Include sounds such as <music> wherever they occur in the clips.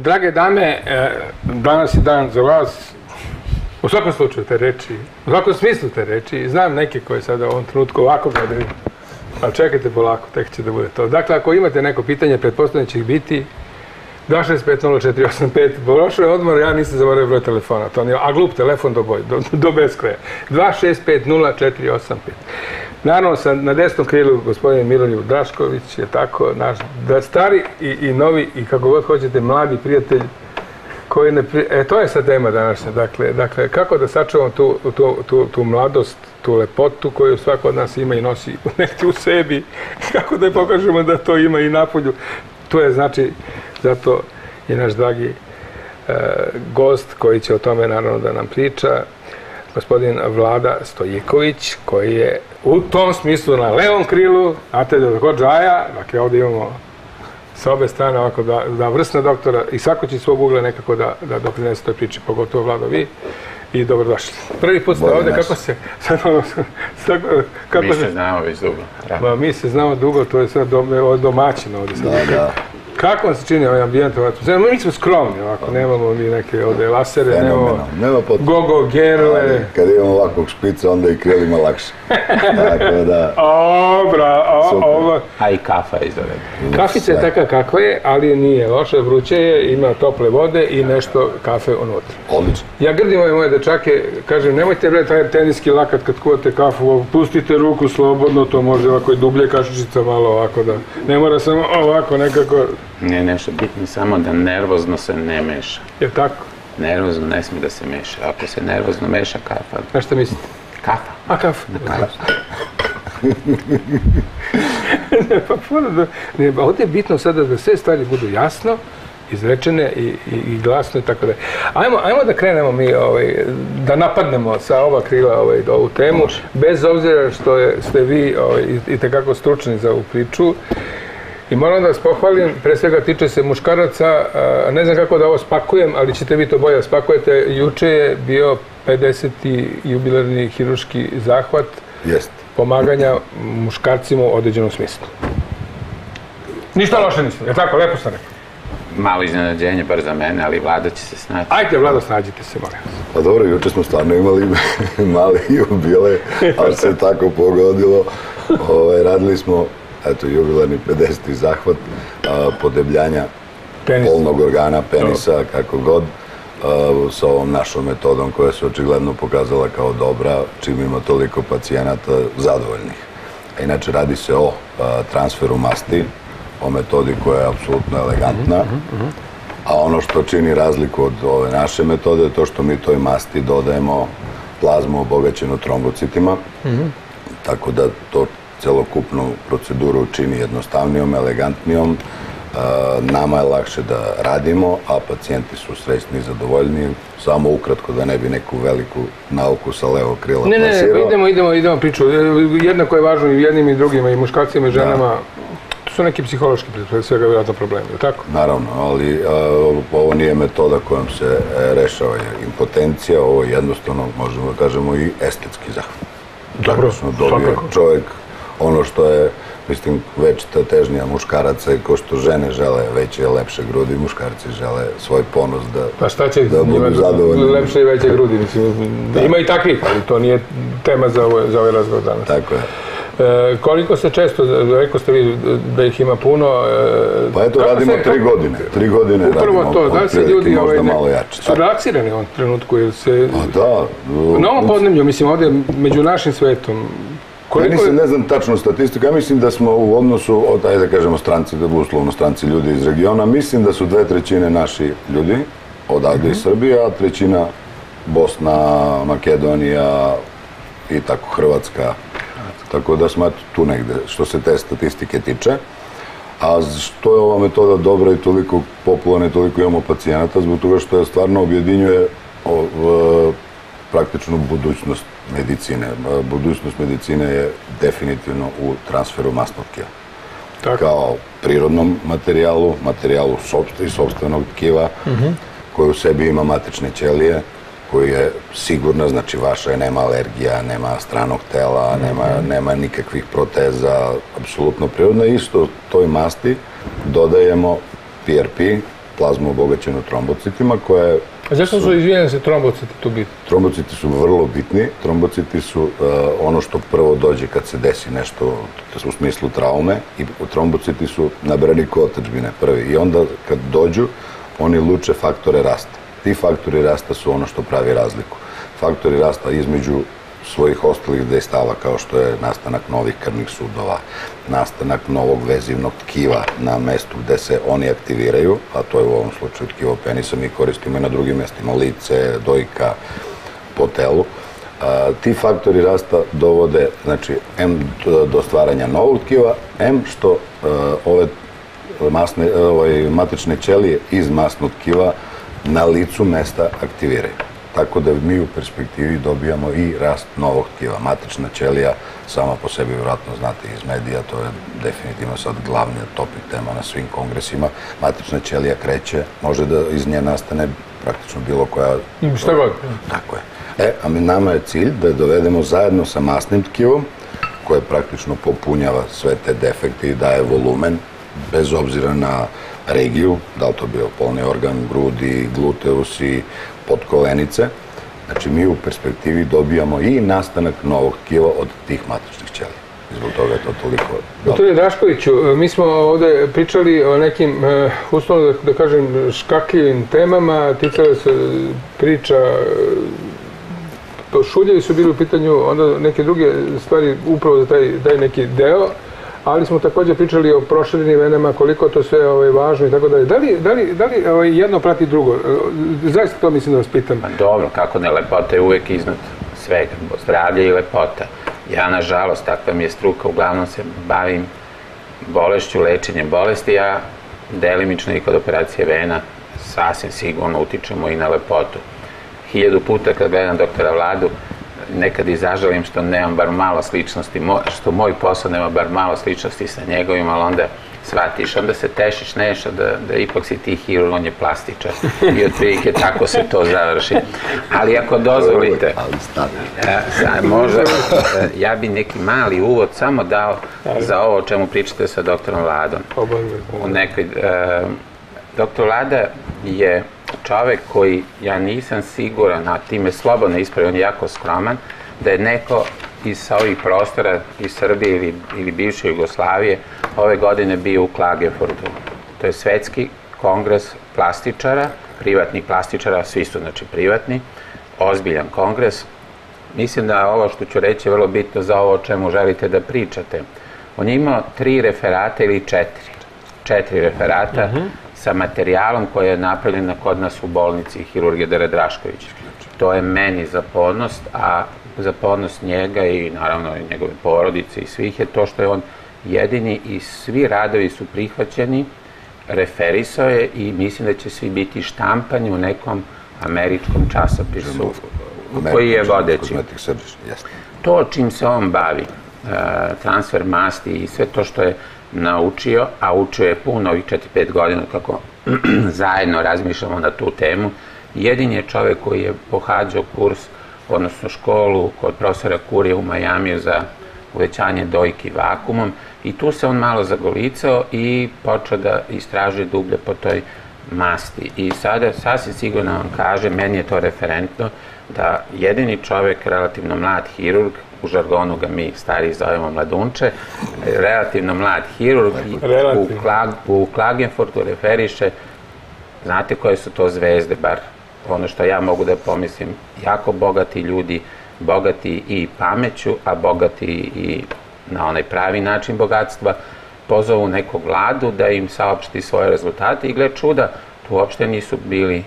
Drage dame, e, danas je dan za vas, u svakom slučaju te reči, u svakom smislu te reči, znam neke koje sada u ovom trenutku ovako gledaju, ali čekajte polako, tek će da bude to. Dakle, ako imate neko pitanje, pretpostavljam će ih biti, 265-0485, prošao je odmor, ja nisam zaboravio broj telefona, to nije, a glup telefon do boj, do, do beskraja. 265-0485. Naravno, sam na desnom krilu gospodin Miroljub Drašković je tako, naš da stari i, i novi i kako god hoćete, mladi prijatelj koji ne. E, to je sad tema današnja. Dakle, dakle kako da sačuvamo tu, tu, tu, tu mladost, tu lepotu koju svako od nas ima i nosi <laughs> negdje u sebi. Kako da je pokažemo da to ima i napolju. To je znači, zato je naš dragi e, gost koji će o tome naravno da nam priča, gospodin Vlada Stojiković, koji je u tom smislu na levom krilu, znate da kod džaja, dakle ovdje imamo sa obe strane ovako da, da vrsna doktora i svako će svog ugla nekako da, da doprinese toj priči, pogotovo Vlado vi i dobrodošli. Prvi put ste ovde, kako se, <laughs> sad, kako Mi se, znamo već dugo. Da. Mi se znamo dugo, to je sad dom, domaćino ovde. Sad. Da, da. Kako vam se čini ovaj ambijent, ovaj atmosfera? Mi smo skromni ovako, nemamo mi neke ovde lasere, nemamo gogo, gerle. Kad imamo ovakvog špica, onda i krilima lakše. <laughs> Tako da, O, bra, o, ovo. A i kafa je izvanredna. Kafica je Sve. takva kakva je, ali nije loša, vruće je, ima tople vode i nešto kafe unutra. odlično. Ja grdim ove moje dečake, kažem, nemojte bre taj teniski lakat kad kuvate kafu, pustite ruku slobodno, to može ovako i dublje kašičica malo ovako da, ne mora samo ovako nekako, Nije nešto bitno samo da nervozno se ne meša. je tako? Nervozno ne smije da se meša. Ako se nervozno meša kafa, Na šta mislite? kafa. A kafa? <laughs> ne, pa fora da, ne, pa ovdje je bitno sada da sve stvari budu jasno, izrečene i, i, i glasno i tako da. Ajmo, ajmo da krenemo mi, ovaj, da napadnemo sa ova krila ovaj, ovu temu, bez obzira što je, ste vi ovaj, i, i tekako stručni za ovu priču. I moram da vas pohvalim, pre svega tiče se muškaraca, ne znam kako da ovo spakujem, ali ćete vi to bolje da spakujete. Juče je bio 50. jubilarni hiruški zahvat Jeste. pomaganja muškarcima u određenom smislu. Ništa loše nisam, je tako? Lepo sam rekao. Malo iznenađenje, bar za mene, ali vlada će se snaći. Ajde, Vlado, snađite se, molim vas. Pa dobro, juče smo stvarno imali <laughs> mali jubile, ali se tako pogodilo. Ovaj, radili smo, eto, jubilarni 50. zahvat a, podebljanja polnog organa, penisa, kako god, a, sa ovom našom metodom koja se očigledno pokazala kao dobra, čim ima toliko pacijenata zadovoljnih. A inače radi se o a, transferu masti, o metodi koja je apsolutno elegantna, a ono što čini razliku od ove naše metode je to što mi toj masti dodajemo plazmu obogaćenu trombocitima, tako da to celokupnu proceduru čini jednostavnijom, elegantnijom, e, nama je lakše da radimo, a pacijenti su srećni i zadovoljni. Samo ukratko da ne bi neku veliku nauku sa levog krila Ne, ne, ne, plasirao. idemo, idemo, idemo priču. Jednako je važno i jednim i drugima, i muškarcima i ženama. To su neki psihološki, pre svega, vjerojatno problemi, je tako? Naravno, ali e, ovo nije metoda kojom se e, rešava impotencija, ovo je jednostavno, možemo da kažemo, i estetski zahvat. Dobro, Praktično dobije svakako. čovjek ono što je, mislim, večita težnja muškaraca i ko što žene žele veće i lepše grudi, muškarci žele svoj ponos da, Pa šta će da budu zadovoljni. lepše i veće grudi, mislim. <laughs> Ima i takvih, ali to nije tema za ovaj, za ovaj razgovor danas. Tako je. E, koliko se često, rekao ste vi da ih ima puno. E, Pa eto, radimo se- tri godine. Tri godine Upravo radimo to, da se ljudi ovaj, ne- malo jače. su relaksirani u ovom trenutku, jer se Pa da. na ovom podnemlju, mislim, ovdje među našim svetom, koliko je, ne znam tačnu statistiku, ja mislim da smo u odnosu od, ajde da kažemo, stranci, da uslovno stranci ljudi iz regiona, mislim da su dve trećine naši ljudi, odavde iz Srbije, a trećina Bosna, Makedonija i tako Hrvatska. Tako da smo tu negde, što se te statistike tiče. A što je ova metoda dobra i toliko popularna i toliko imamo pacijenata, zbog toga što je stvarno objedinjuje praktičnu budućnost medicine. Budućnost medicine je definitivno u transferu masnog tako, Kao prirodnom materijalu, materijalu iz sobstvenog tkiva, koji u sebi ima matične ćelije, koji je sigurna, znači vaša je, nema alergija, nema stranog tela, nema, nema nikakvih proteza, apsolutno prirodna. Isto toj masti dodajemo PRP, plazma obogaćena trombocitima koja je A zašto su, izvijem se, trombociti tu biti? Trombociti su vrlo bitni. Trombociti su uh, ono što prvo dođe kad se desi nešto u smislu traume i trombociti su na braniku otečbine prvi. I onda kad dođu, oni luče faktore rasta. Ti faktori rasta su ono što pravi razliku. Faktori rasta između svojih ostalih dejstava kao što je nastanak novih krvnih sudova, nastanak novog vezivnog tkiva na mestu gde se oni aktiviraju, a to je u ovom slučaju tkivo penisa, mi koristimo i na drugim mestima, lice, dojka, po telu. A, ti faktori rasta dovode, znači, M do stvaranja novog tkiva, M što a, ove masne, ovaj, matične ćelije iz masnog tkiva na licu mesta aktiviraju. Tako da mi u perspektivi dobijamo i rast novog tkiva. Matična ćelija, sama po sebi vjerojatno znate iz medija, to je definitivno sad glavni topik tema na svim kongresima. Matična ćelija kreće, može da iz nje nastane praktično bilo koja... Šta god. Tako je. E, a mi nama je cilj da je dovedemo zajedno sa masnim tkivom, koje praktično popunjava sve te defekte i daje volumen, bez obzira na regiju, da li to bio polni organ, grudi, gluteus i podkolenice. Znači, mi u perspektivi dobijamo i nastanak novog tkiva od tih matičnih ćelija. Zbog toga je to toliko... Doktore Draškoviću, mi smo ovde pričali o nekim, uh, uslovno da, da kažem, škakljivim temama, ticale se priča, uh, šuljevi su bili u pitanju, onda neke druge stvari upravo za taj, taj neki deo, ali smo takođe pričali o proširenim venama, koliko to sve ovaj, važno i tako dalje. Da li, da li, da li ovaj, jedno prati drugo? Zaista to mislim da vas pitam. Pa dobro, kako ne, lepota je uvek iznad svega, zdravlje i lepota. Ja, nažalost, takva mi je struka, uglavnom se bavim bolešću, lečenjem bolesti, ja delimično i kod operacije vena sasvim sigurno utičemo i na lepotu. Hiljadu puta kad gledam doktora Vladu, nekad i zažalim što nemam bar malo sličnosti, što moj posao nema bar malo sličnosti sa njegovim, ali onda shvatiš, onda se tešiš nešto da, da ipak si ti hirurg, on je plastičar i otprilike tako se to završi. Ali ako dozvolite, a, možda, ja bi neki mali uvod samo dao za ovo o čemu pričate sa doktorom Vladom. U nekoj, uh, doktor Vlada je čovek koji, ja nisam siguran, a time slobodno ispravi, on je jako skroman, da je neko iz ovih prostora, iz Srbije ili, ili bivše Jugoslavije, ove godine bio u Klagefordu. To je svetski kongres plastičara, privatnih plastičara, svi su znači privatni, ozbiljan kongres. Mislim da ovo što ću reći je vrlo bitno za ovo o čemu želite da pričate. On je imao tri referata ili četiri. Četiri referata. Uh mhm. -huh sa materijalom koji je napravljen kod nas u bolnici Hirurgije Dere Drašković. To je meni za ponos, a za ponos njega i naravno i njegove porodice i svih je to što je on jedini i svi radovi su prihvaćeni, referisao je i mislim da će svi biti štampani u nekom američkom časopisu koji je vodeći. To čim se on bavi, e, transfer masti i sve to što je naučio, a učio je puno ovih 4-5 godina kako <clears throat> zajedno razmišljamo na tu temu. Jedin je čovek koji je pohađao kurs, odnosno školu kod profesora Kurije u Majamiju za uvećanje dojki vakumom i tu se on malo zagolicao i počeo da istražuje dublje po toj masti. I sada sasvim sigurno vam kaže, meni je to referentno, da jedini čovek, relativno mlad hirurg, u žargonu ga mi stari zovemo mladunče, relativno mlad hirurg u, Klag, u Klagenfurtu referiše, znate koje su to zvezde, bar ono što ja mogu da pomislim, jako bogati ljudi, bogati i pameću, a bogati i na onaj pravi način bogatstva, pozovu nekog vladu da im saopšti svoje rezultate i gle čuda, tu uopšte nisu bili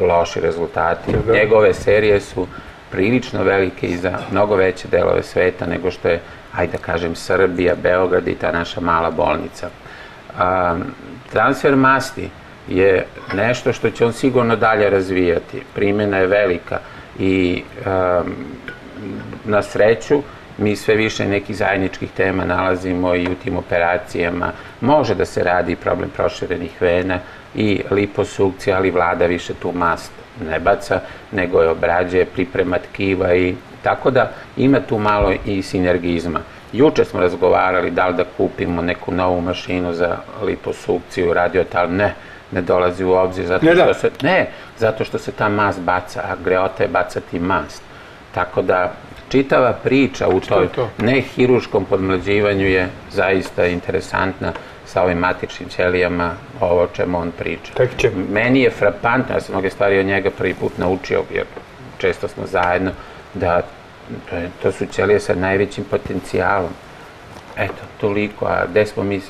loši rezultati. Da. Njegove serije su prilično velike i za mnogo veće delove sveta nego što je, ajde da kažem, Srbija, Beograd i ta naša mala bolnica. Um, transfer masti je nešto što će on sigurno dalje razvijati. Primjena je velika i um, na sreću mi sve više nekih zajedničkih tema nalazimo i u tim operacijama. Može da se radi problem proširenih vena i liposukcija, ali vlada više tu mast ne baca, nego je obrađuje, priprema tkiva i tako da ima tu malo i sinergizma. Juče smo razgovarali da li da kupimo neku novu mašinu za liposukciju, radiotal, ne, ne dolazi u obzir zato Ne da. što se ne, zato što se ta mast baca, a greota je bacati mast. Tako da čitava priča u toj to? nehiruškom podmlađivanju je zaista interesantna sa ovim matičnim ćelijama, ovo o čemu on priča. Tek ćemo. Meni je frapantno, ja sam mnoge stvari od njega prvi put naučio, jer često smo zajedno, da to, je, to su ćelije sa najvećim potencijalom. Eto, toliko, a gde smo mi e,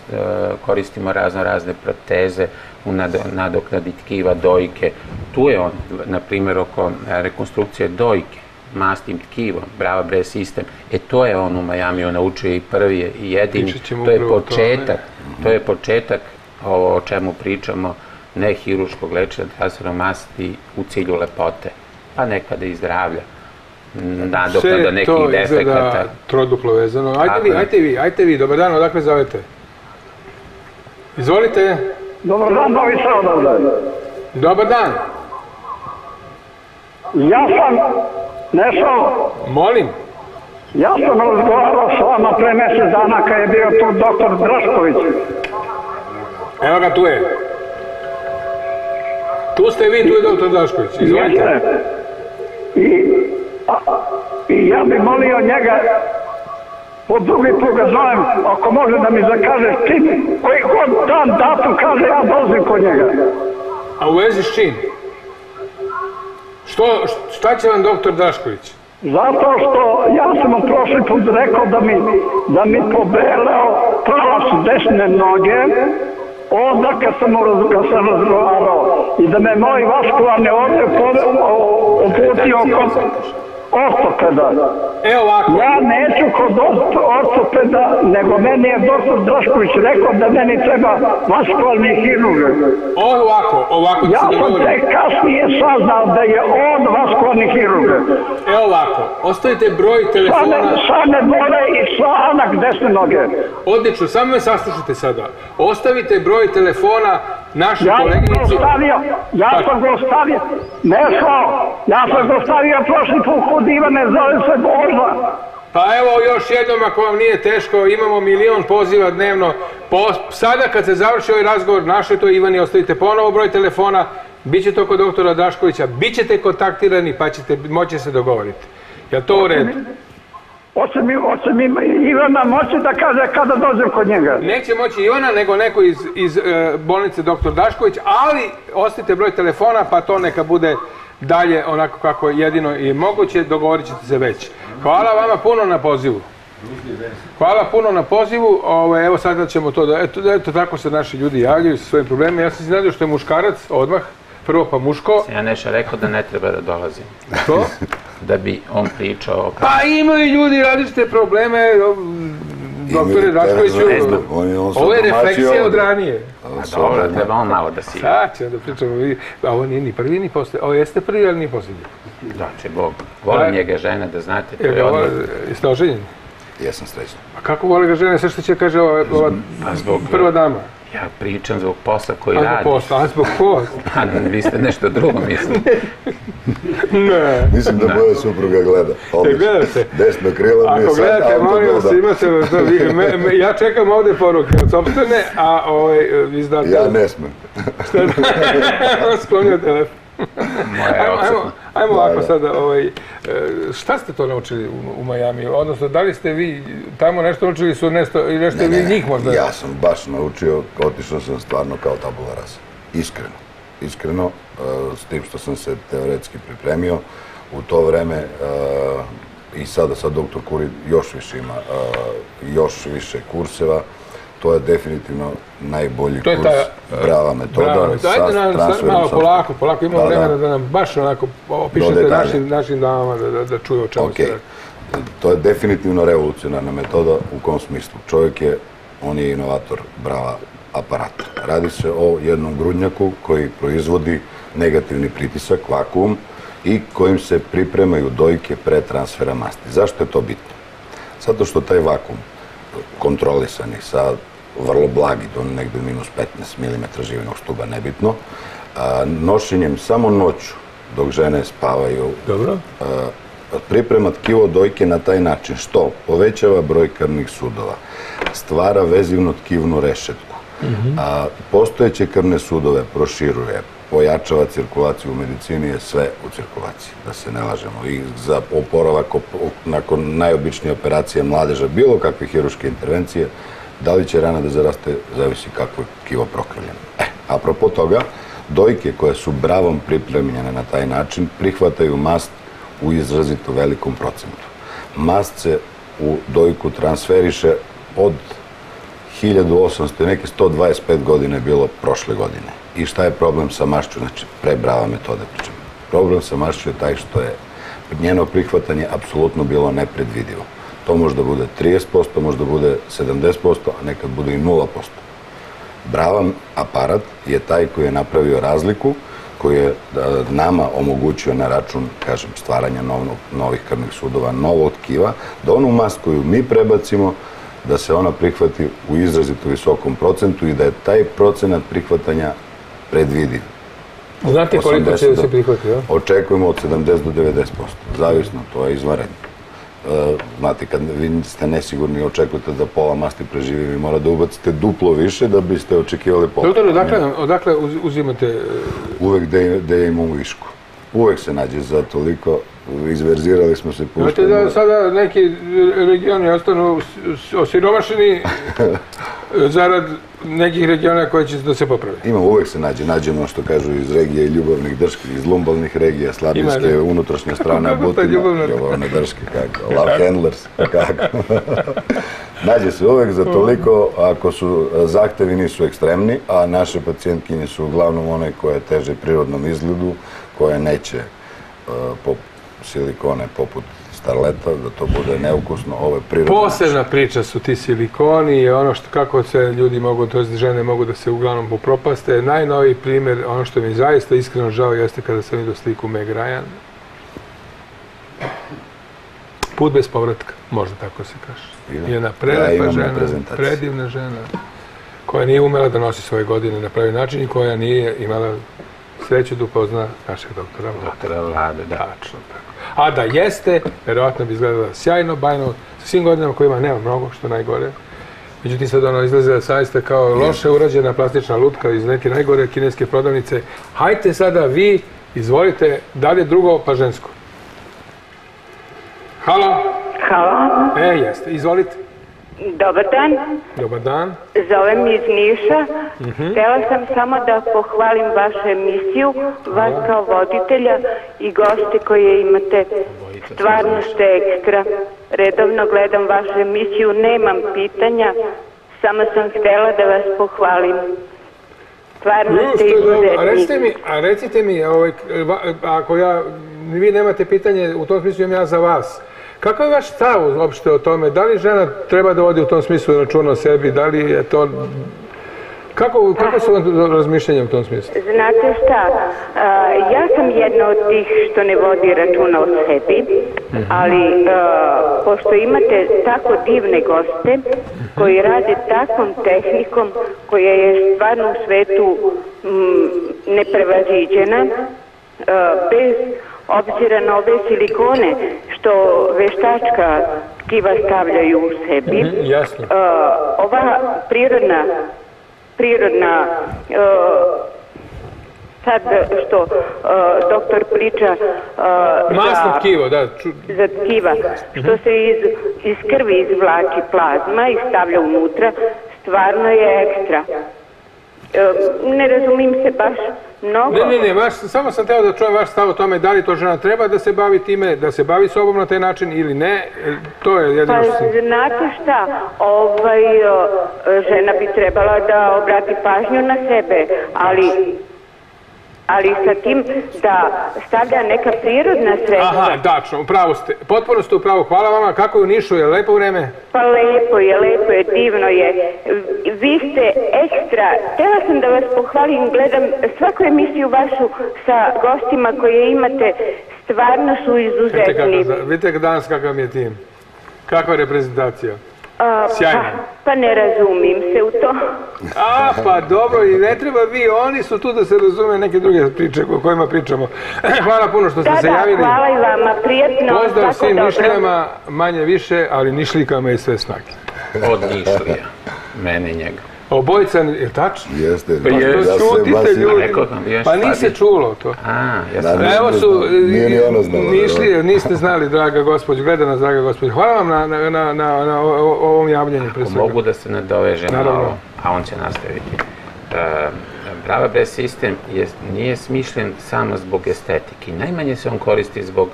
koristimo razno razne proteze u nado, nadoknadi tkiva, dojke. Tu je on, na primjer, oko e, rekonstrukcije dojke, mastim tkivom, Brava Bre sistem. E to je on u Majamiju naučio i prvi je i jedini. To je početak, to je početak ovo o čemu pričamo, ne hiruškog lečenja transfera masti u cilju lepote, pa nekada i zdravlja, nadoknada Sve nekih to defekata. izgleda troduplo vezano. Ajde Tako vi, ajte vi, ajte vi, dobar dan, odakle zovete? Izvolite, Dobar dan, Novi Sad dobar dan, Ja sam Nešao, molim. ja sam razgovarao s vama pre mjesec dana kad je bio tu doktor Drašković. Evo ga, tu je. Tu ste vi, tu je doktor Dašković, izvolite. Jeste. I, a, I ja bi molio njega, po drugi put ga zovem, ako može da mi zakaže čim, koji god dan datum kaže, ja dolazim kod njega. A u vezi s čim? Što, šta će vam doktor Dašković? Zato što ja sam mu prošli put rekao da mi, da mi pobeleo pravac desne noge, onda kad sam, kad razgovarao i da me moj vaskularni ovdje uputio kod ortopeda. Evo ovako, Ja neću kod orto- ortopeda, nego meni je doktor Drašković rekao da meni treba vaskularni hirurg. ovo ovako, ovako da Ja se sam tek kasnije saznao da je on vaskularni hirurg. Evo ovako, ostavite broj telefona, same bole i članak desne noge. odlično, samo me saslušajte sada. Ostavite broj telefona naše Ja ostavio, ja sam ga ostavio, Nešo, ja sam ga ostavio prošli put kod Ivane, zove se Boža. Pa evo još jednom ako vam nije teško, imamo milion poziva dnevno. Po, sada kad se završi ovaj razgovor, naše to Ivani, ostavite ponovo broj telefona, bit će to kod doktora Daškovića, bit ćete kontaktirani pa ćete moći se dogovoriti. Jel to u redu? Hoće mi Ivana moći da kaže kada dođem kod njega. Neće moći Ivana, nego neko iz, iz e, bolnice doktor Dašković, ali ostavite broj telefona pa to neka bude dalje onako kako jedino je moguće, dogovorit ćete se već. Hvala vama puno na pozivu. Hvala puno na pozivu. Ovo, evo sada ćemo to da, eto, eto tako se naši ljudi javljaju sa svojim problemima. Ja sam iznenadio što je muškarac odmah, prvo pa muško. Ja nešto rekao da ne treba da dolazim, To? <laughs> da bi on pričao o Pa imaju ljudi različite probleme, doktore se Ovo je refleksija od ranije. A dobro, treba on malo da si... Sad ćemo da pričamo. vi- A ovo nije ni prvi ni posljednji. Ovo jeste prvi, ali ni posljednji. Da će Bog. Volim Da. njega žena, da znate. To je odmah. jeste oženjeni? Jesam srećan. A kako vole ga žene, sve što će kaže ova, ova Pa zbog... prva dama? Ja pričam zbog posla koji A zbog radi. posla, a zbog posla. <laughs> Pa vi ste nešto drugo mislili. <laughs> Ne. Mislim da moja supruga gleda. Odlično. gledate? Desno krilo mi je Ako sad gledate, molim vas, gleda. imate, vi, me, me, <laughs> ja čekam ovde poruke od sobstvene, a ovaj, vi znate... Ja ne smem. Sklonio telefon. Moja je odsutna. Ajmo Da, ovako da. sada, ovaj, e, šta ste to naučili u, u Majami? Odnosno, da li ste vi tamo nešto naučili su nešto, ili nešto vi njih možda? Ja sam baš naučio, otišao sam stvarno kao tabula rasa. Iskreno. Iskreno, e, s tim što sam se teoretski pripremio. U to vreme e, i sada sad doktor Kuri još više ima, još više kurseva. To je definitivno najbolji To je kurs, ta, e, brava metoda. Bravo, sa Dajte nam sad malo polako, polako imamo Da, da. vremena da nam baš onako opišete našim, našim damama da, da, da čuju o čemu Ok, se to je definitivno revolucionarna metoda u kom smislu. Čovjek je, on je inovator brava aparata. Radi se o jednom grudnjaku koji proizvodi negativni pritisak, vakuum, i kojim se pripremaju dojke pre transfera masti. Zašto je to bitno? Zato što taj vakuum kontrolisani sa vrlo blagi, do negde minus 15 mm živinog stuba, nebitno, a, nošenjem samo noću, dok žene spavaju, Dobro. a, priprema tkivo dojke na taj način. Što? Povećava broj krvnih sudova, stvara vezivno tkivnu rešetku, A postojeće krvne sudove proširuje, pojačava cirkulaciju u medicini je sve u cirkulaciji, da se ne lažemo. I za oporavak op- nakon najobičnije operacije mladeža, bilo kakve hiruške intervencije, da li će rana da zaraste, zavisi kako je kivo prokrvljeno. E, apropo toga, dojke koje su bravom pripremljene na taj način prihvataju mast u izrazito velikom procentu. Mast se u dojku transferiše od 1800, i neke 125 godina je bilo prošle godine. I šta je problem sa mašću? Znači, pre brava metode pričam. Problem sa mašću je taj što je njeno prihvatanje apsolutno bilo nepredvidivo. To može da bude 30%, može da bude 70%, a nekad bude i 0%. Bravan aparat je taj koji je napravio razliku, koji je da, nama omogućio na račun, kažem, stvaranja novnog, novih krvnih sudova, novog tkiva, da onu mast koju mi prebacimo, da se ona prihvati u izrazito visokom procentu i da je taj procenat prihvatanja predvidiv. Znate koliko će 80 da se prihvati, ja? Očekujemo od 70 do 90%. Zavisno, to je izvanredno. Znate, kad vi ste nesigurni i očekujete da pola masti preživi, vi mora da ubacite duplo više da biste očekivali pola. Doktor, odakle, odakle uz- uzimate... e, Uvek da je, da imamo višku. Uvek se nađe za toliko, izverzirali smo se Znate puštamo. da sada neki regioni ostanu osiromašeni <laughs> zarad nekih regiona koji će da se popravi. Ima, uvek se nađe. Nađemo što kažu iz regije ljubavnih drški, iz lumbalnih regija, sladinske, Ima, da. unutrašnja strana butina, ljubavne drške, <laughs> kako, love handlers, kako. <laughs> Nađe se uvek za toliko, ako su e, zahtevi nisu ekstremni, a naše pacijentkinje su uglavnom one koje teže prirodnom izgledu, koje neće e, po silikone poput starleta, da to bude neukusno, ove prirodne. Posebna priča su ti silikoni i ono što kako se ljudi mogu, to žene mogu da se uglavnom popropaste. Najnoviji primjer, ono što mi zaista iskreno žao jeste kada sam vidio sliku Meg Ryan. Put bez povratka, možda tako se kaže. I jedna Ja prelepa žena, predivna žena, koja nije umela da nosi svoje godine na pravi način i koja nije imala sreću da upozna našeg doktora Vlada. Doktora Vlade, da. Tačno tako. A da jeste, verovatno bi izgledala sjajno, bajno, sa svim godinama kojima nema mnogo, što najgore. Međutim, sad ono izgleda zaista kao loše urađena plastična lutka iz neke najgore kineske prodavnice. Hajte sada vi, izvolite, da li je drugo pa žensko? Halo? Halo, E, jeste, izvolite. Dobar dan. Dobar dan. Zovem iz Niša. Htela sam samo da pohvalim vašu emisiju, vas kao voditelja i goste koje imate. Stvarno ste ekstra. Redovno gledam vašu emisiju, nemam pitanja, samo sam htela da vas pohvalim. Stvarno ste dobro. A recite izuzetni. mi, a recite mi ovaj, va- ako ja, vi nemate pitanje, u tom smislu imam ja za vas. Kakav je vaš stav uopšte o tome? Da li žena treba da vodi u tom smislu računa o sebi? Da li je to... Kako, kako su vam razmišljanja u tom smislu? Znate šta, a, ja sam jedna od tih što ne vodi računa o sebi, ali a, pošto imate tako divne goste koji rade takvom tehnikom koja je stvarno u svetu mm, neprevaziđena, a, bez obzira na ove silikone što veštačka tkiva stavljaju u sebi, Mhm, jasno. a, ova prirodna prirodna e, sad što e, doktor priča e, Masno za, tkivo, da. ču- za tkiva što se iz, iz krvi izvlači plazma i stavlja unutra stvarno je ekstra ne razumim se baš mnogo Ne, ne, ne, vaš, samo sam teo da čujem vaš stav o tome da li to žena treba da se bavi time, da se bavi sobom na taj način ili ne. E, To je jedino Pa što sam... znate šta, ovaj, žena bi trebala da obrati pažnju na sebe, ali ali sa tim da stavlja neka prirodna sredstva. Aha, tačno, upravo ste. Potpuno ste upravo. Hvala vama. Kako je u Nišu? Je lepo vreme? Pa lepo je, lepo je, divno je. Vi ste ekstra. Htela sam da vas pohvalim, gledam svaku emisiju vašu sa gostima koje imate, stvarno su Vidite, kako, izuzetni. vidite danas kakav mi je tim. Kakva je reprezentacija? A, Sjajno. Pa, pa ne razumim se u to. A, pa dobro, i ne treba vi, oni su tu da se razume neke druge priče o kojima pričamo. <clears throat> Hvala puno što ste Da, se da, javili. hvala i vama, prijetno, Pozdrav svim dobro. nišljama, manje više, ali nišlikama i sve snage. Od Nišlija. Mene i njega. Obojica, je tačno? Jeste. Pa ja jest. se Šutite, baš- ljudi. Pa nisi čulo to. A, ja. Naravno. Evo su, Nije ni ona znala, nišli, da. niste znali, draga gospođo, gleda nas, draga gospođo. Hvala vam na, na, na, na, na ovom javljanju, Ako mogu da se nadovežem Naravno. malo, a on će nastaviti. E, Brava bez sistem je, nije smišljen samo zbog estetike. Najmanje se on koristi zbog,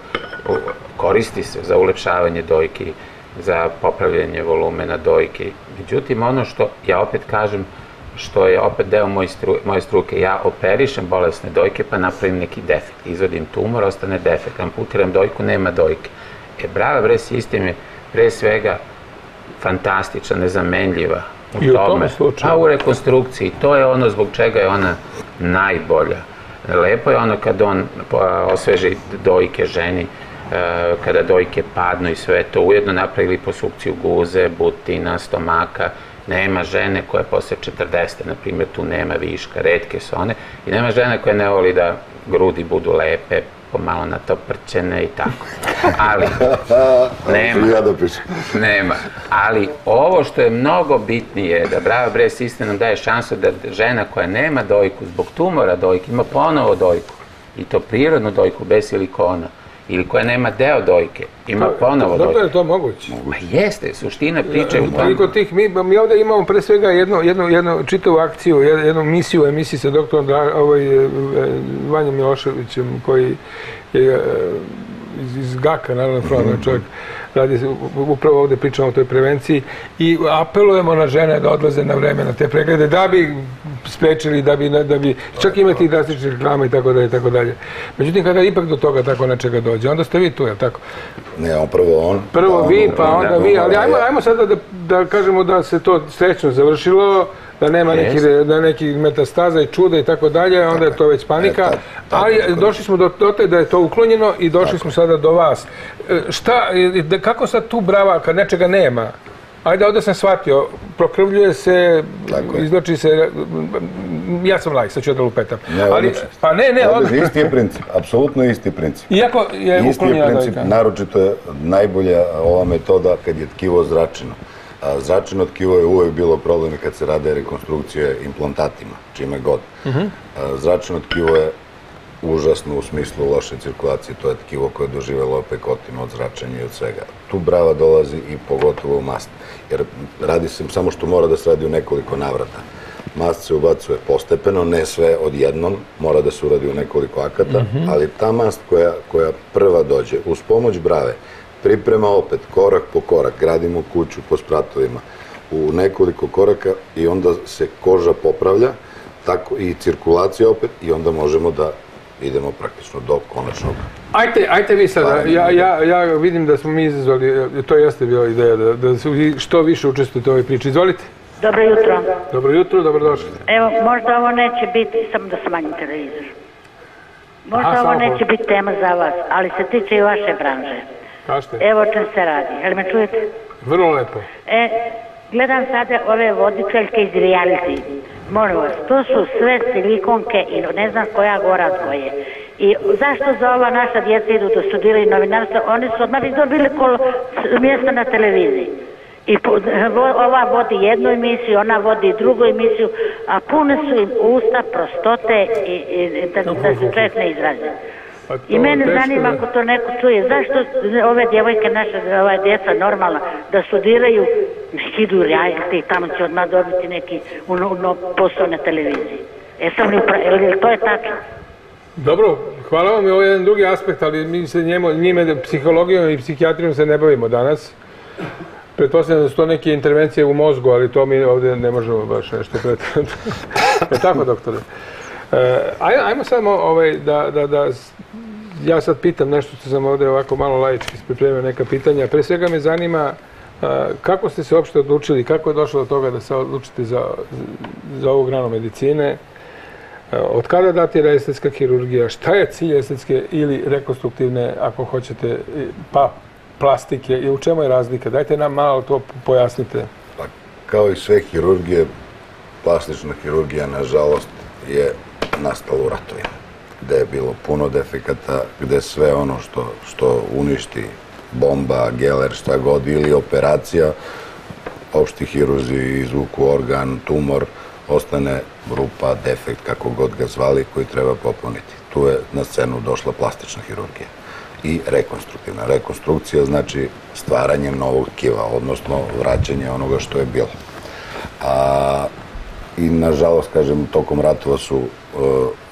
koristi se za ulepšavanje dojki, za popravljanje volumena dojki. Međutim, ono što ja opet kažem, što je opet deo moj stru, moje struke, ja operišem bolesne dojke pa napravim neki defekt. Izvadim tumor, ostane defekt. Amputiram dojku, nema dojke. E, brava bre sistem je pre svega fantastična, nezamenljiva u I tome. slučaju. A u rekonstrukciji, to je ono zbog čega je ona najbolja. Lepo je ono kad on pa, osveži dojke ženi, kada dojke padnu i sve to, ujedno napravi liposukciju guze, butina, stomaka, nema žene koja posle 40. na primjer, tu nema viška, redke su one, i nema žene koja ne voli da grudi budu lepe, pomalo natoprćene i tako. Ali, <laughs> nema. Ja da. Nema. Ali ovo što je mnogo bitnije je da Brava Bre sistem nam daje šansu da žena koja nema dojku zbog tumora dojke ima ponovo dojku. I to prirodnu dojku bez silikona. Ili koja nema deo dojke, ima ponovo Dobro dojku. je to moguće. Ma jeste, suština priče je u Koliko tih, mi, mi ovdje imamo pre svega jednu, jednu, jednu čitavu akciju, jednu, misiju u emisiji sa doktorom Dra, ovaj, e, Vanjom Miloševićem koji je e, iz, iz GAKA, naravno, fronta čovjek, radi se, upravo ovdje pričamo o toj prevenciji i apelujemo na žene da odlaze na vreme na te preglede da bi sprečili, da bi, da bi čak ima tih drastičnih reklama i tako dalje, i tako dalje. Međutim, kada ipak do toga tako nečega dođe, onda ste vi tu, je tako? Ne, on prvo on. Prvo vi, pa onda vi, ali ajmo, ajmo sada da, da kažemo da se to srećno završilo, da nema neki, Jest. da nekih metastaza i čuda i tako dalje, onda je to već panika, E, ali došli smo do, do te da je to uklonjeno i došli smo sada do vas. E, Šta, da- kako sad tu brava kad nečega nema? Ajde, ovdje sam shvatio, prokrvljuje se, izloči se, ja sam lajk, sad ću da lupetam. Ne, ali, odlično. pa ne, ne, Odlično. Isti je princip, apsolutno isti princip. Iako je Isti je princip, naročito je najbolja ova metoda kad je tkivo zračeno. Zračeno tkivo je uvek bilo problem kad se rade rekonstrukcije implantatima, čime god. Mhm. A, Zračeno tkivo je užasno u smislu loše cirkulacije, to je tkivo koje je doživjelo opekotinu od zračenja i od svega. Tu brava dolazi i pogotovo u mast, jer radi se samo što mora da se radi u nekoliko navrata. Mast se ubacuje postepeno, ne sve odjednom, mora da se uradi u nekoliko akata, ali ta mast koja, koja prva dođe, uz pomoć brave, priprema opet korak po korak, gradimo kuću po spratovima, u nekoliko koraka i onda se koža popravlja, tako i cirkulacija opet i onda možemo da idemo praktično do konačnog. Ajte, ajte vi sada, ja, ja, ja vidim da smo mi izazvali, to jeste bila ideja, da, da vi što više učestvujete u ovoj priči. Izvolite. Dobro jutro. Dobro jutro, dobrodošli. Evo, možda ovo neće biti, samo da smanjim televizor. Možda Aha, ovo neće biti tema za vas, ali se tiče i vaše branže. Kažete? Evo čem se radi. Jel me čujete? Vrlo lepo. E, gledam sada ove voditeljke iz reality. Molim vas, to su sve silikonke i ne znam koja gora od koje. I zašto za ova naša djeca idu da studiraju novinarstvo? Oni su odmah bi dobili kol, mjesto na televiziji. I ova vodi jednu emisiju, ona vodi drugu emisiju, a pune su im usta prostote i, i da, da se čovjek ne izrazi. Pa I mene teško zanima ako to neko čuje, zašto ove djevojke naše, ova djeca normalna, da studiraju, nek idu u reality i tamo će odmah dobiti neki uno, uno posao na televiziji. Li upra... jel- jel to je tačno? Dobro, hvala vam ovo je jedan drugi aspekt, ali mi se njemu, njime psihologijom i psihijatrijom se ne bavimo danas. Pretpostavljam da su to neke intervencije u mozgu, ali to mi ovdje ne možemo baš nešto pretvoriti. je <laughs> tako, doktore? E, aj- ajmo samo ovaj, da, da, da, ja sad pitam nešto što sam ovdje ovako malo laički pripremio neka pitanja. Pre svega me zanima kako ste se uopšte odlučili, kako je došlo do toga da se odlučite za, za ovu granu medicine, Od kada datira estetska hirurgija? Šta je cilj estetske ili rekonstruktivne, ako hoćete, pa plastike i u čemu je razlika? Dajte nam malo to pojasnite. Pa, kao i sve hirurgije, plastična hirurgija, nažalost, je nastala u ratovima. Gde je bilo puno defekata, gde sve ono što, što uništi bomba, geler, šta god, ili operacija, opšti hiruzi izvuku organ, tumor, ostane rupa, defekt, kako god ga zvali, koji treba popuniti. Tu je na scenu došla plastična hirurgija i rekonstruktivna. Rekonstrukcija znači stvaranje novog tkiva, odnosno vraćanje onoga što je bilo. A, I nažalost, kažem, tokom ratova su e,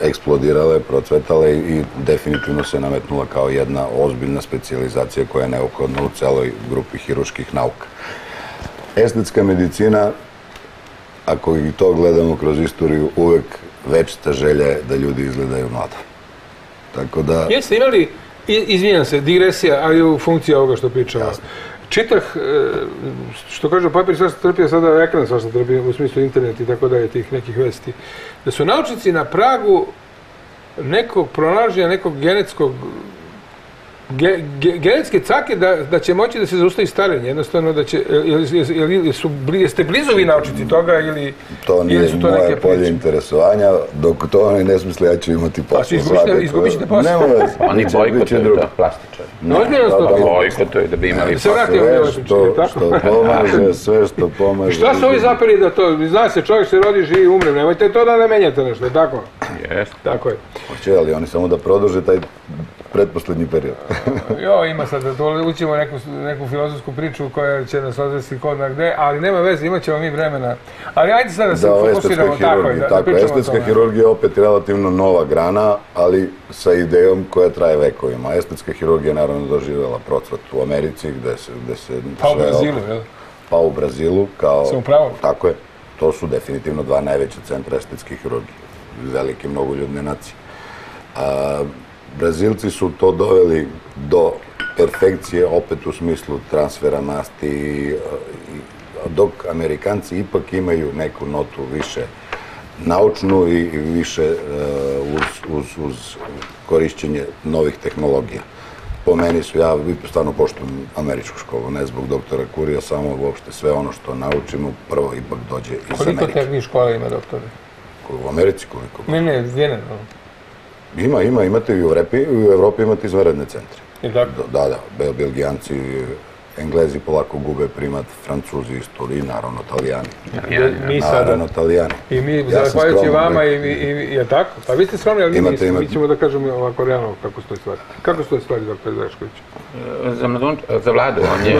eksplodirale, procvetale i definitivno se nametnula kao jedna ozbiljna specijalizacija koja je neophodna u celoj grupi hiruških nauka. Estetska medicina, ako i to gledamo kroz istoriju, uvek večita želja je da ljudi izgledaju mlado. Tako da... Jeste imali, izvinjam se, digresija, ali u funkciji ovoga što pričamo. Čitah, e, što kaže papir, sve što trpio, sada ekran sve što trpio, u smislu internet i tako dalje, tih nekih vesti, da su naučnici na pragu nekog pronalaženja, nekog genetskog ge, ge, genetske cake da, da će moći da se zaustavi starenje, jednostavno da će, ili, ili, ili su, jeste blizu vi naučnici toga ili, To ili nije su to moje neke polje priče? interesovanja, dok to oni ne smisle, ja ću imati posao. ću izgubiti- izgubit ćete posao. Nema veze. <laughs> Oni bojkotuju plastičari. No, ozbiljno da, da, Bojkotuju da bi imali Da se vratimo Sve priče, što, tako? što pomaže, <laughs> sve što pomaže. Šta su ovi zapeli da to, zna se, čovjek se rodi, živi, umre, nemojte to da ne menjate nešto, tako? Jeste. Tako je. Hoće, ali oni samo da produže taj pretposlednji period. <laughs> Jo, ima sad da to ućemo neku, neku filozofsku priču koja će nas odvesti kod na gde, ali nema veze, imat ćemo mi vremena. Ali ajde sad da se Da, fokusiramo, tako da, da Tako, pričamo o estetska tome. hirurgija je opet relativno nova grana, ali sa idejom koja traje vekovima. Estetska hirurgija je naravno doživjela procvat u Americi, gde se, gde se Pa u Brazilu, jel? Pa u Brazilu, kao... Sam u pravu? Tako je. To su definitivno dva najveća centra estetske hirurgije. Velike, mnogoljudne nacije. A, Brazilci su to doveli do perfekcije, opet u smislu transfera masti, dok Amerikanci ipak imaju neku notu više naučnu i više e, uz, uz, uz korišćenje novih tehnologija. Po meni su, ja stvarno poštujem američku školu, ne zbog doktora Kurija, samo uopšte sve ono što naučimo, prvo ipak dođe iz Koliko Amerike. takvih škola ima, doktore? U Americi koliko? Ne, ne, generalno. Ima, ima, imate i u Evropi, i u Evropi imate izvanredne centre. Je tako? Da, da, Bel- Belgijanci, Englezi polako gube primat, Francuzi isto i naravno Italijani. Mi sada. Naravno Italijani. I mi, Ja zahvaljujući vama, i, i, i, je tako? Pa vi ste skromni, ali mi. Mi ćemo da kažemo ovako realno kako stoje stvari. Kako stoje stvari, doktor Zašković? Za, mladunč, za vladu, on je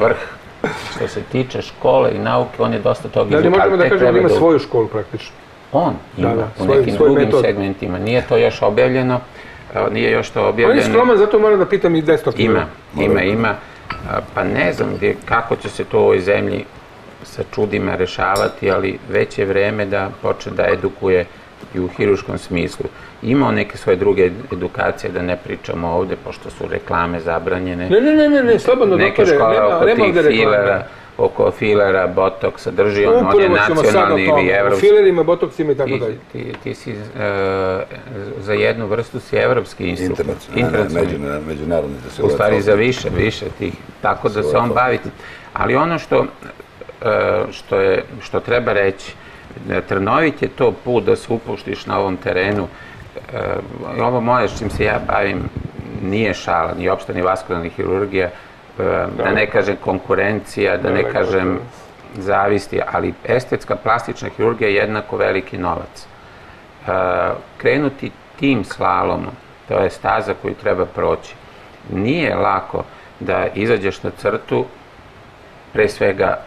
vrh. Što se tiče škole i nauke, on je dosta toga Da li možemo da kažemo da ima da- svoju školu praktično? On ima, da, u svoj- nekim svoj drugim metod. segmentima. Nije to još objavljeno, nije još to On je objavljeno. skroman, zato moram da pitam i desnog. Ima, ima, ima. A, Pa ne znam gdje, kako će se to u ovoj zemlji sa čudima rešavati, ali već je vreme da počne da edukuje i u hiruškom smislu. Imao neke svoje druge edukacije, da ne pričamo ovde, pošto su reklame zabranjene. Ne, ne, ne, ne, ne, slobodno, Neke doktore, škole nema, oko nema tih filera, oko filera, botoksa, drži on, on je Upravo ćemo sad o nacionalni ili tome, o evropski. filerima, botoksima i tako dalje. ti, ti si, e, za jednu vrstu si evropski instruktor. Internacionalni, međunarodni, da se U stvari za više, više tih, tako da se on bavi. Ali ono što, e, što, je, što treba reći, trnovit je to put da se upuštiš na ovom terenu. E, Ovo moje s čim se ja bavim nije šala, ni opšta, ni vaskularna hirurgija, e, da ne kažem konkurencija, da ne kažem zavisti, ali estetska plastična hirurgija je jednako veliki novac. E, krenuti tim slalomom, to je staza koju treba proći. Nije lako da izađeš na crtu, pre svega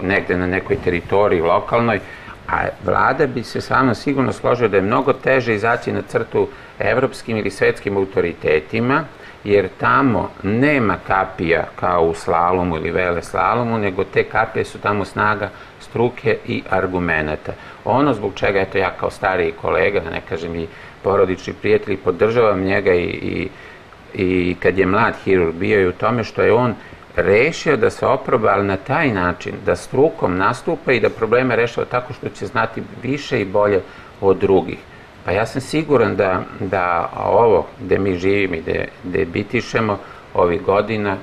negde na nekoj teritoriji lokalnoj, a vlada bi se sa mnom sigurno složio da je mnogo teže izaći na crtu evropskim ili svetskim autoritetima, jer tamo nema kapija kao u slalomu ili vele slalomu, nego te kapije su tamo snaga struke i argumenata. Ono zbog čega, eto ja kao stariji kolega, da ne kažem i porodični prijatelj, podržavam njega i, i, i kad je mlad hirurg bio i u tome što je on rešio da se oproba, ali na taj način da strukom nastupa i da probleme rešava tako što će znati više i bolje od drugih. Pa ja sam siguran da, da ovo gde mi živimo i gde, gde bitišemo ovih godina,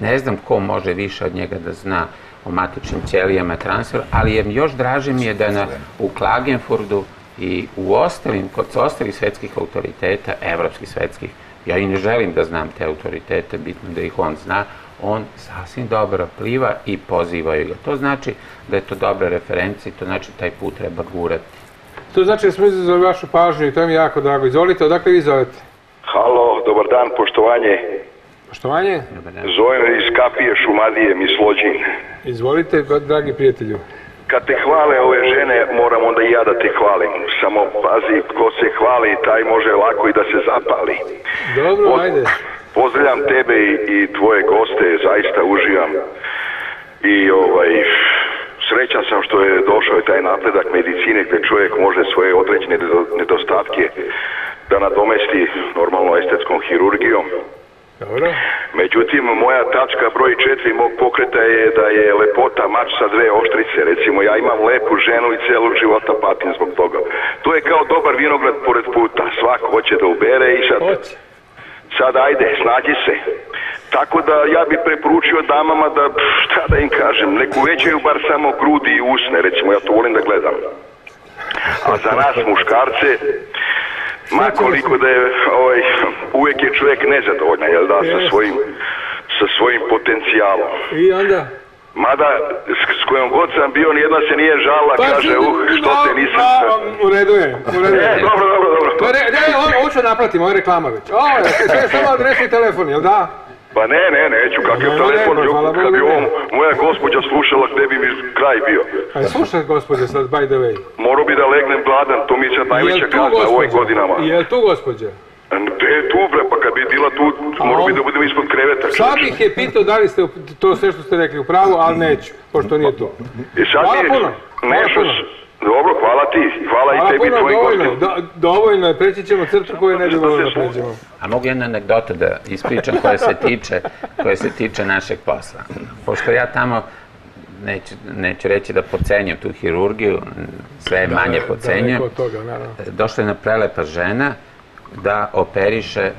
ne znam ko može više od njega da zna o matičnim ćelijama transfer, ali je još draže mi je da na, u Klagenfurdu i u ostalim, kod ostalih svetskih autoriteta, evropskih svetskih, ja i ne želim da znam te autoritete, bitno da ih on zna, on sasvim dobro pliva i pozivaju ga. To znači da je to dobra referencija to znači taj put treba gurati. To znači da smo izazvali vašu pažnju i to mi je jako drago. Izvolite, odakle vi zovete? Halo, dobar dan, poštovanje. Poštovanje? Dobar dan. Zovem iz kapije Šumadije, Mislođin. Izvolite, dragi prijatelju. Kad te hvale ove žene, moram onda i ja da te hvalim. Samo pazi, ko se hvali, taj može lako i da se zapali. Dobro, Od- ajde. Pozdravljam tebe i, i tvoje goste, zaista uživam. I ovaj, srećan sam što je došao je taj napredak medicine gdje čovjek može svoje određene nedo- nedostatke da nadomesti normalno estetskom hirurgijom. Dobro. Međutim, moja tačka broj četiri mog pokreta je da je lepota mač sa dve oštrice. Recimo, ja imam lepu ženu i celu života patim zbog toga. To je kao dobar vinograd pored puta. Svako hoće da ubere i sad, sad ajde, snađi se. Tako da ja bih preporučio damama da, šta da im kažem, neku uvećaju bar samo grudi i usne, recimo, ja to volim da gledam. A za nas muškarce, ma koliko da je, ovaj, uvijek je čovjek nezadovoljan, jel da, sa svojim, sa svojim potencijalom. I onda? Mada, s, s kojom god sam bio, nijedna se nije žala, kaže, uh, što te nisam... Pa, U redu je, u redu E, je. dobro, dobro, dobro. Je, re- ne, ovo, ovo ću napratiti, ovo je reklama već. O, to je samo adresni telefon, jel da? Pa ne, ne, neću, kakav Ne, ne, telefon, ne, hvala kad bi ne. ovo moja gospođa slušala, gde bi mi kraj bio. A slušaj, gospođe, sad, by the way. Morao bi da legnem gladan, to mi sad najveća kazna u ovim gospođa? godinama. Jel tu gospođa? Gde je tu, bre, pa kad bi bila tu, morao bi da budem ispod kreveta. Sad bih je pitao da li ste to sve što ste rekli u pravu, ali neću, pošto nije tu. I sad Hvala puno, Dobro, hvala ti, hvala, Hvala i tebi i tvojim dovoljno, gostima. do, dovoljno je, preći ćemo crtu koju ne bi volio da pređemo. A mogu jednu anegdotu da ispričam koja se tiče, koja se tiče našeg posla. Pošto ja tamo neću, neću reći da pocenjam tu hirurgiju, sve manje. Daleko od toga, naravno. Došla je jedna prelepa žena da operiše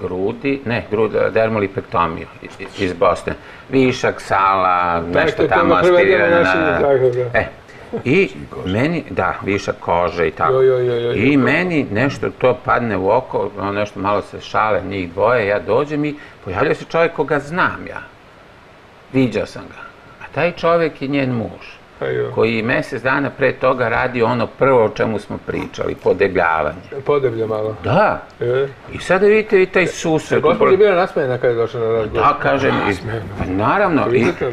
grudi, ne, grud, dermolipektomiju iz- Bosne. Višak, sala, nešto tamo aspirirana. da. E, i meni, da, višak kože i tako. I meni nešto to padne u oko, nešto malo se šale njih dvoje, ja dođem i pojavlja se čovjek koga znam ja. Viđao sam ga. A taj čovjek je njen muž Koji mjesec dana pre toga radi ono prvo o čemu smo pričali, podebljavanje. Podeblje malo. Da, E. i sada vidite vi taj susret. Gospođa je bila nasmejena kada je došla na razgovor. Da, kažem, pa naravno, i, da?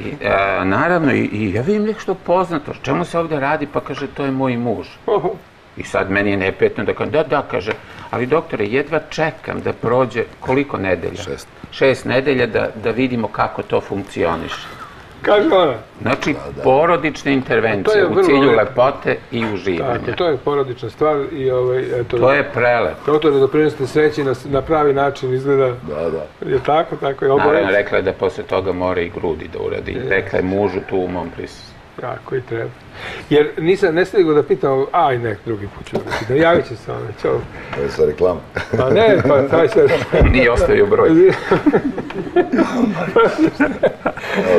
i, e, naravno, i, i ja vidim nešto poznato, čemu se ovdje radi, pa kaže, to je moj muž. Oho. I sad meni je nepetno da kažem, da, da, kaže, ali doktore, jedva čekam da prođe koliko nedelja? Šest. Šest nedelja da, da vidimo kako to funkcioniše. Kaže ona. Znači, porodične intervencije To je u cilju lepo. lepote i uživanja. Tako, to je porodična stvar i ovaj, eto, To je prelep. Doktore, da prinosite sreći na, na pravi način izgleda. Da, da. Je tako, tako je Naravno, obavezno. rekla je da posle toga mora i grudi da uradi. Rekla je mužu tu u mom prisustvu. Tako i treba. Jer nisam, ne stigao da pitam, aj nek drugi put ću da pitam, javit će se ono, čao. To je sa reklama. Pa ne, pa taj sve. Nije ostavio broj.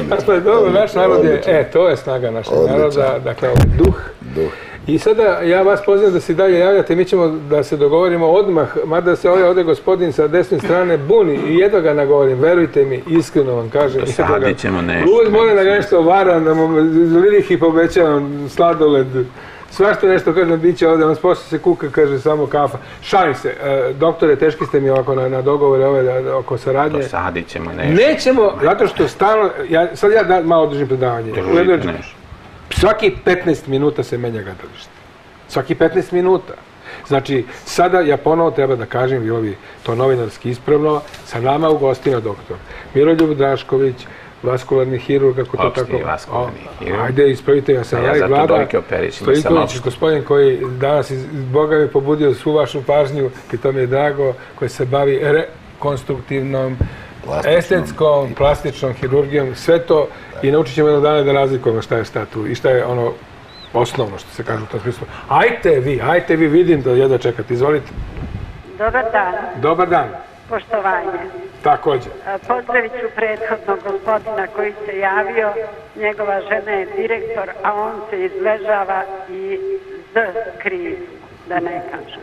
Dakle, dobro, naš narod je, e, to je snaga našeg naroda, dakle, ovaj duh. Duh. I sada ja vas pozivam da se dalje javljate, mi ćemo da se dogovorimo odmah, mada se ovaj ovdje gospodin sa desne strane buni i jedva ga nagovorim, verujte mi, iskreno vam kažem. Dosadit ćemo nešto. Uvijek molim da ga nešto varam, da mu lirih povećavam, sladoled, svašta nešto kažem, bit će ovdje, on poslije se kuka, kaže samo kafa. Šalim se, e, doktore, teški ste mi ovako na, na dogovore ove da- oko saradnje. Dosadit ćemo nešto. Nećemo, zato što stalno, ja, sad ja da, malo držim predavanje. Držite nešto. Svaki 15 minuta se menja gledalište. Svaki 15 minuta. Znači, sada ja ponovo treba da kažem, bilo bi to novinarski ispravno, sa nama u gostima doktor Miroljub Drašković, vaskularni hirurg, ako to Opšti tako... vaskularni hirurg. Ajde, ispravite, ja sam Ja Jari zato Glada. dojke operišem, nisam opšti. gospodin koji danas iz Boga mi pobudio svu vašu pažnju i to mi je drago, koji se bavi rekonstruktivnom, Plastičnom. estetskom, plastičnom hirurgijom, sve to i naučit ćemo jednog dana da razlikujemo šta je šta tu i šta je ono osnovno što se kaže u tom smislu. Ajte vi, ajte vi, vidim da jedva čekate, izvolite. Dobar dan, Dobar dan, poštovanje. također. E, Pozdravit ću prethodnog gospodina koji se javio. Njegova žena je direktor, a on se izležava i z kriv, da ne kažem.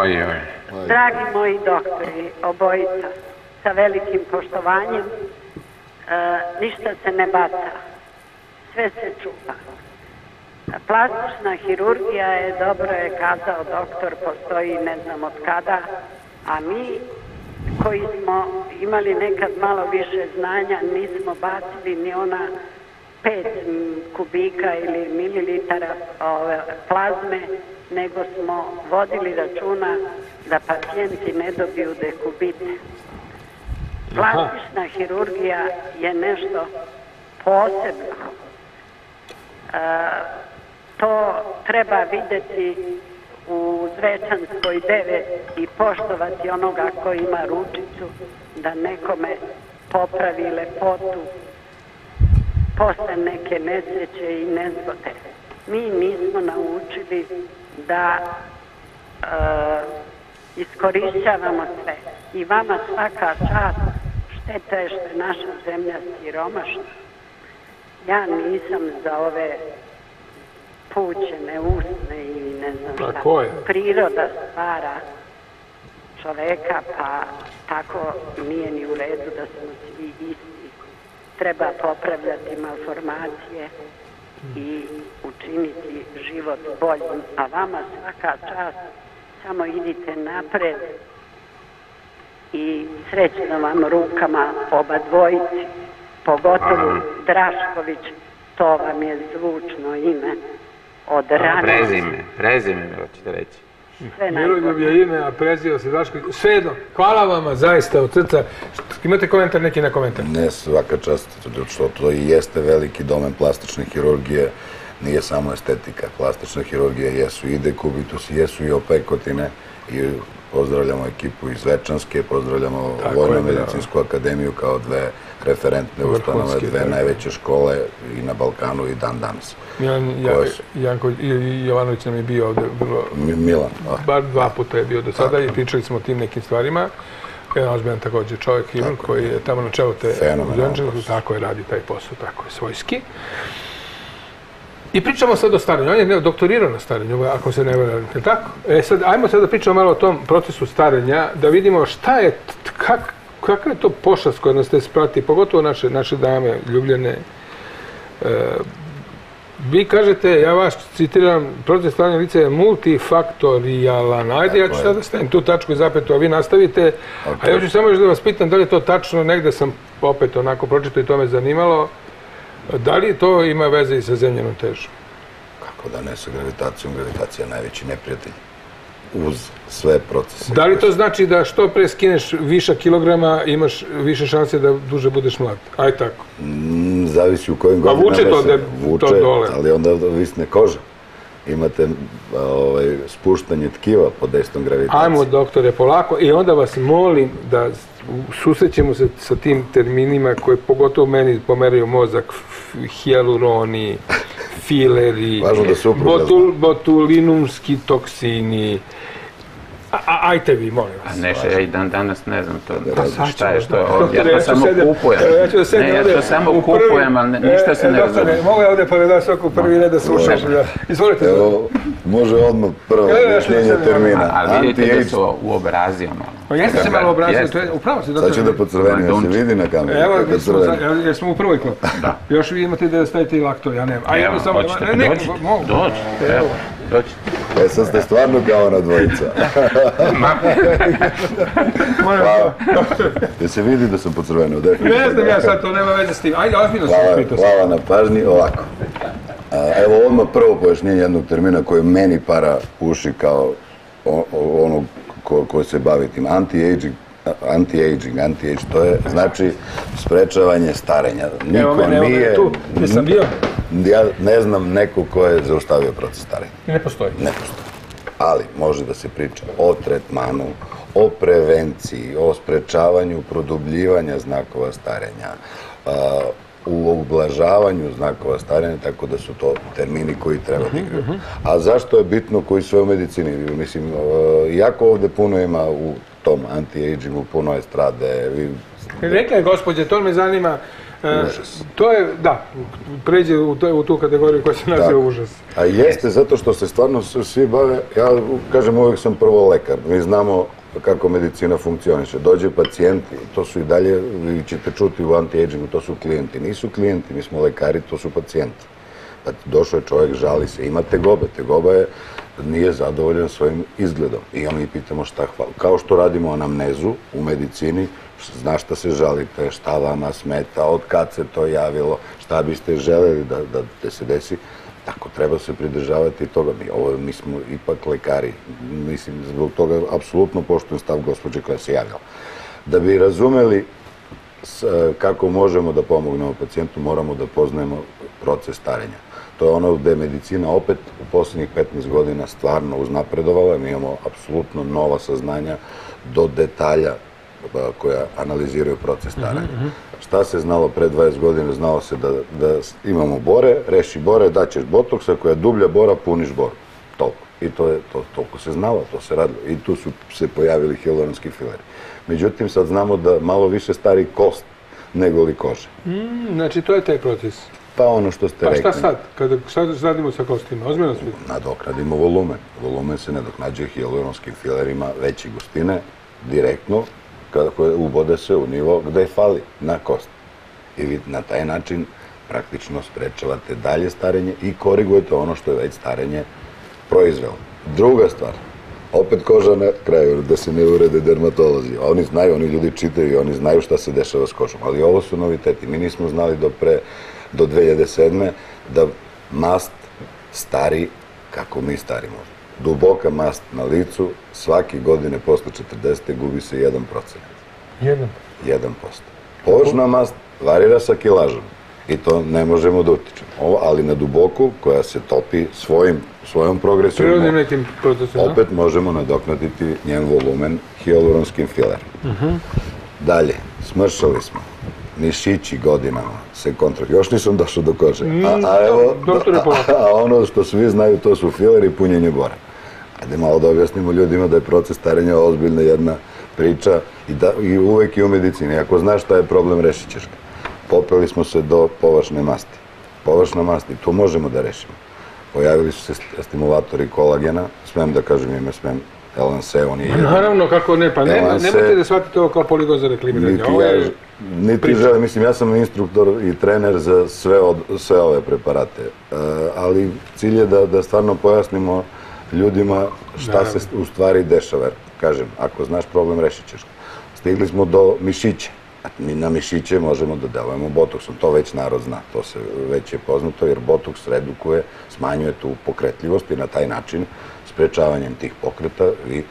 Oj, oj. Dragi moji doktori, obojica, sa velikim poštovanjem, e, ništa se ne baca, sve se čuva. Plastična hirurgija je, dobro je kazao doktor, postoji ne znam od kada, a mi koji smo imali nekad malo više znanja, nismo bacili ni ona 5 kubika ili mililitara ove, plazme, nego smo vodili računa da pacijenti ne dobiju dekubite. Plastična hirurgija je nešto posebno. E, to treba videti u Zvečanskoj 9 i poštovati onoga ko ima ručicu da nekome popravi lepotu posle neke nesreće i nezgode. Mi nismo naučili da e, iskorišćavamo sve. I vama svaka čast šteta je što je naša zemlja siromašna. Ja nisam za ove pućene usne i ne znam A šta. ko je? Priroda stvara čoveka, pa tako nije ni u redu da smo svi isti. Treba popravljati malformacije i učiniti život boljim, a vama svaka čast, samo idite napred i srećno vam rukama oba dvojici, pogotovo Drašković, to vam je zvučno ime od rane. Prezime, prezime mi hoćete reći. Sve Miroljub je ime, a prezio se Daško. Svejedno, hvala vama zaista od srca. Imate komentar, neki na komentar? Ne svaka čast, što to i jeste veliki domen plastične hirurgije, nije samo estetika. Plastična hirurgija jesu i dekubitusi, jesu i opekotine i pozdravljamo ekipu iz Večanske, pozdravljamo Vojno-medicinsku akademiju kao dve referentne ustanove, dve da. najveće škole i na Balkanu i dan danas. Milan ja, Koje su? Janko Jovanović nam je bio ovde vrlo, Mi- Milan, a, bar dva puta je bio do sada i pričali smo o tim nekim stvarima. Jedan ozbiljan takođe čovjek Ivan koji je tamo na čelu te Fenomenalan Đanđelu, tako je radi taj posao, tako je svojski. I pričamo sad o starenju. On je ne, doktorirao na starenju, ako se ne varam, je tako? E sad, ajmo sad da pričamo malo o tom procesu starenja, da vidimo šta je, kak, kakva je to pošast koja nas te sprati, pogotovo naše, naše dame, ljubljene, Vi kažete, ja vas citiram, proces stvaranja lica je multifaktorijalan. Ajde, ja ću je. sada stavim tu tačku i zapetu, a vi nastavite. A ja ću samo još da vas pitam da li je to tačno, negde sam opet onako pročitao i to me zanimalo. Da li to ima veze i sa zemljenom težom? kako da ne sa gravitacijom, gravitacija je najveći neprijatelj uz sve procese. Da li to znači da što pre skineš viša kilograma, imaš više šanse da duže budeš mlad? Aj tako. Mm, Zavisi u kojim Pa godinama vuče to se de- vuče, to dole. ali onda visne koža. Imate ovaj, spuštanje tkiva pod desnom gravitacijom. Ajmo, doktore, polako. I onda vas molim da susrećemo se sa tim terminima koje pogotovo meni pomeraju mozak. Hijaluroni, fileri, Važno da botul, botulinumski toksini. A, a, ajte vi, molim vas. A nešto, ja i dan danas ne znam to. sad šta je što, da. ja Doktore, to ću samo sedem- kupujem. Ja ću da sedem Ne, ja ovde to samo kupujem, ali ne- ništa se ne E, doktore, razume. Mogu ja ovde pored vas svako prvi red da slušam. Može. Ja. Izvolite. Evo, može odmah prvo ja objašnjenje termina. A vidite da su uobrazio malo. Pa jeste se malo obrazio, to je, upravo se, Sad doktore. će da pocrveni, ja se vidi na kameru. Evo, jer smo u prvoj klopi. Da. Još vi imate da stavite i lakto, ja nemam. A Evo, ja samo... ne, ne, dođite, mogu. dođite, evo, dođite. E, sad ste stvarno kao na dvojica. Hvala. Da se vidi da sam pocrvenio, definitivno. Ne znam ja sad, to nema veze s tim. Ajde, ozbiljno sam Hvala, pitao. hvala na pažnji. Ovako. A, Evo odmah prvo pojašnjenje jednog termina koji meni para uši kao onog ko, ko se bavi tim. Anti-aging, anti-aging, anti-age, to je znači sprečavanje starenja. Niko Evo mene, evo nije... tu. Jesam bio? Ja ne znam neko ko je zaustavio proces starenja. Ne postoji. Ne postoji. Ali može da se priča o tretmanu, o prevenciji, o sprečavanju produbljivanja znakova starenja, u ublažavanju znakova starenja, tako da su to termini koji treba da igraju. A zašto je bitno koji sve u medicini? Mislim, a, jako ovde puno ima u tom anti-agingu, puno je strade, vi Rekla je gospođa, to me zanima. e, to je, da, pređe u, to, u tu kategoriju koja se naziva Da. užas. A jeste zato što se stvarno svi bave, ja kažem uvijek sam prvo lekar, mi znamo kako medicina funkcioniše. Dođe pacijenti, to su i dalje, vi ćete čuti u anti-agingu, to su klijenti. Nisu klijenti, mi smo lekari, to su pacijenti. Pa došao je čovjek, žali se, ima tegobe. Tegoba je, nije zadovoljan svojim izgledom. I onda mi pitamo šta hvala. Kao što radimo anamnezu u medicini, zna šta se žalite, šta vama smeta, od kad se to javilo, šta biste želeli da, da, da se desi, tako treba se pridržavati toga. Mi, ovo, mi smo ipak lekari. Mislim, zbog toga apsolutno poštujem stav gospođe koja se javila. Da bi razumeli kako možemo da pomognemo pacijentu, moramo da poznajemo proces starenja. To je ono gde je medicina opet u poslednjih 15 godina stvarno uznapredovala. Mi imamo apsolutno nova saznanja do detalja koja analiziraju proces starenja. Šta se znalo pre 20 godina? Znalo se da, da imamo bore, reši bore, daćeš botoks, ako je dublja bora, puniš boru. Toliko. I to je, to, toliko se znalo, to se radilo. I tu su se pojavili hialuronski fileri. Međutim, sad znamo da malo više stari kost nego li kože. Mm, znači, to je taj proces. Pa ono što ste Pa rekli. šta sad? Kada, šta radimo sa kostima? Ozbiljno svi. nadoknadimo volumen. Volumen se nadoknađuje hialuronskim filerima veće gustine, direktno, kada koje ubode se u nivo gde fali, na kost. I vi na taj način praktično sprečavate dalje starenje i korigujete ono što je već starenje proizvelo. Druga stvar, opet koža na kraju, da se ne urede dermatolozi. Oni znaju, oni ljudi čitaju i oni znaju šta se dešava s kožom. Ali ovo su noviteti. Mi nismo znali do pre, do 2007. da mast stari kako mi starimo. Duboka mast na licu, svake godine posle 40. gubi se 1%. Jedan. 1%. Površna mast varira sa kilažom i to ne možemo da utičemo. Ovo, ali na duboku, koja se topi svojim, svojom progresijom, Prirodnim nekim procesom, da? opet možemo nadoknaditi njen volumen hialuronskim filerom. Dalje, smršali smo. Mišići godinama se kontrol. Još nisam došao do kože. A, a evo, doktor je a, polako. a ono što svi znaju, to su fileri i punjenje bora. Ajde malo da objasnimo ljudima da je proces starenja ozbiljna jedna priča i, da, i uvek i u medicini. Ako znaš šta je problem, rešit ćeš ga. Popeli smo se do površne masti. Površna mast, i tu možemo da rešimo. Pojavili su se st- stimulatori kolagena, smem da kažem ime, smem, LNC, on je jedan. Naravno, kako ne, pa nemojte da shvatite ovo kao poligon za reklamiranje. Niti je, niti želim, mislim, ja sam instruktor i trener za sve, od, sve ove preparate, E, ali cilj je da, da stvarno pojasnimo ljudima šta se u stvari dešava. Kažem, ako znaš problem, rešit ćeš. Stigli smo do mišića. Mi na mišiće možemo da delujemo botoksom, to već narod zna, to se već je poznato, jer botoks redukuje, smanjuje tu pokretljivost i na taj način, sprečavanjem tih pokreta, vi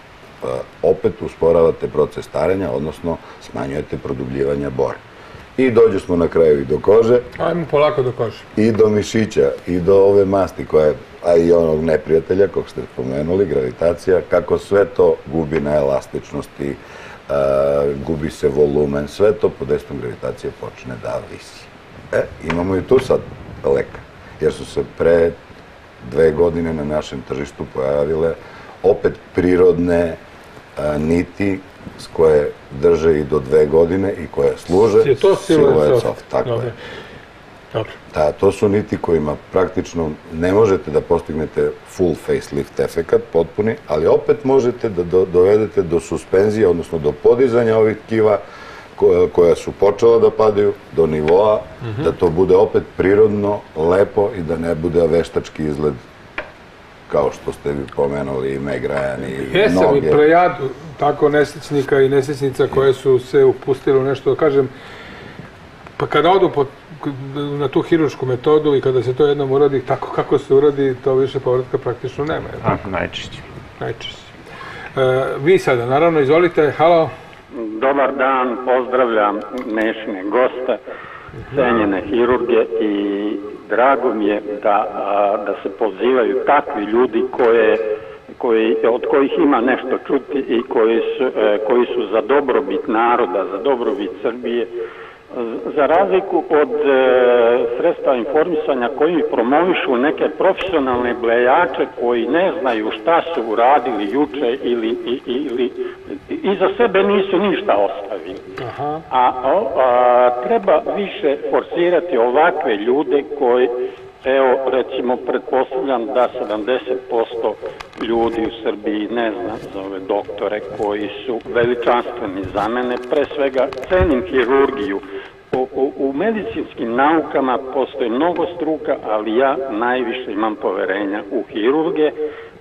a, opet usporavate proces starenja, odnosno smanjujete produbljivanje bore. I dođu smo na kraju i do kože, ajmo polako do kože. i do mišića, i do ove masti koja je, a i onog neprijatelja, kog ste spomenuli, gravitacija, kako sve to gubi na elastičnosti, gubi se volumen, sve to pod dejstvom gravitacije počne da visi. E, imamo i tu sad leka, jer su se pre dve godine na našem tržištu pojavile opet prirodne a, niti s koje drže i do dve godine i koje služe silhouette soft, tako je. Dobro. Da, to su niti kojima praktično ne možete da postignete full facelift efekat, potpuni, ali opet možete da do, dovedete do suspenzije, odnosno do podizanja ovih tkiva koja, koja su počela da padaju, do nivoa, da to bude opet prirodno, lepo i da ne bude veštački izgled kao što ste vi pomenuli i Meg Ryan i Jesam i mnoge. plejadu tako nesrećnika i nesrećnica koje su se upustile u nešto, da kažem, pa kada odu po, na tu hirušku metodu i kada se to jednom uradi tako kako se uradi, to više povratka praktično nema. A, najčešće. Najčešće. E, vi sada, naravno, izvolite, halo. Dobar dan, pozdravljam dnešne goste, cenjene hirurge i drago mi je da, a, da se pozivaju takvi ljudi koje, koji, od kojih ima nešto čuti i koji su, e, koji su za dobrobit naroda, za dobrobit Srbije, za razliku od e, sredstva informisanja koji promovišu neke profesionalne blejače koji ne znaju šta su uradili juče ili, i- ili iza sebe nisu ništa ostavili. Aha. A, o, a treba više forsirati ovakve ljude koji Evo, recimo, pretpostavljam da 70% ljudi u Srbiji ne zna za ove doktore koji su veličanstveni za mene. Pre svega, cenim hirurgiju. U, u, u medicinskim naukama postoji mnogo struka, ali ja najviše imam poverenja u hirurge,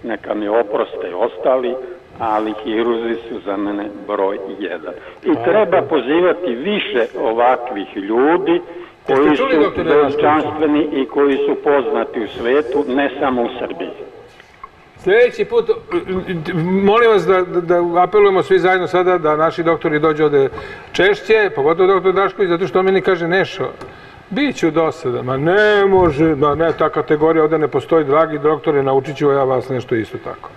neka mi oproste ostali, ali hirurzi su za mene broj jedan. I treba pozivati više ovakvih ljudi koji su veličanstveni i koji su poznati u svetu, ne samo u Srbiji. Sljedeći put, molim vas da, da, da apelujemo svi zajedno sada da naši doktori dođu ovde češće, pogotovo doktor Dašković, zato što on meni kaže Nešo, Biću dosada, ma ne može, ma ne, ta kategorija ovde ne postoji, dragi doktore, naučit ću ja vas nešto isto tako.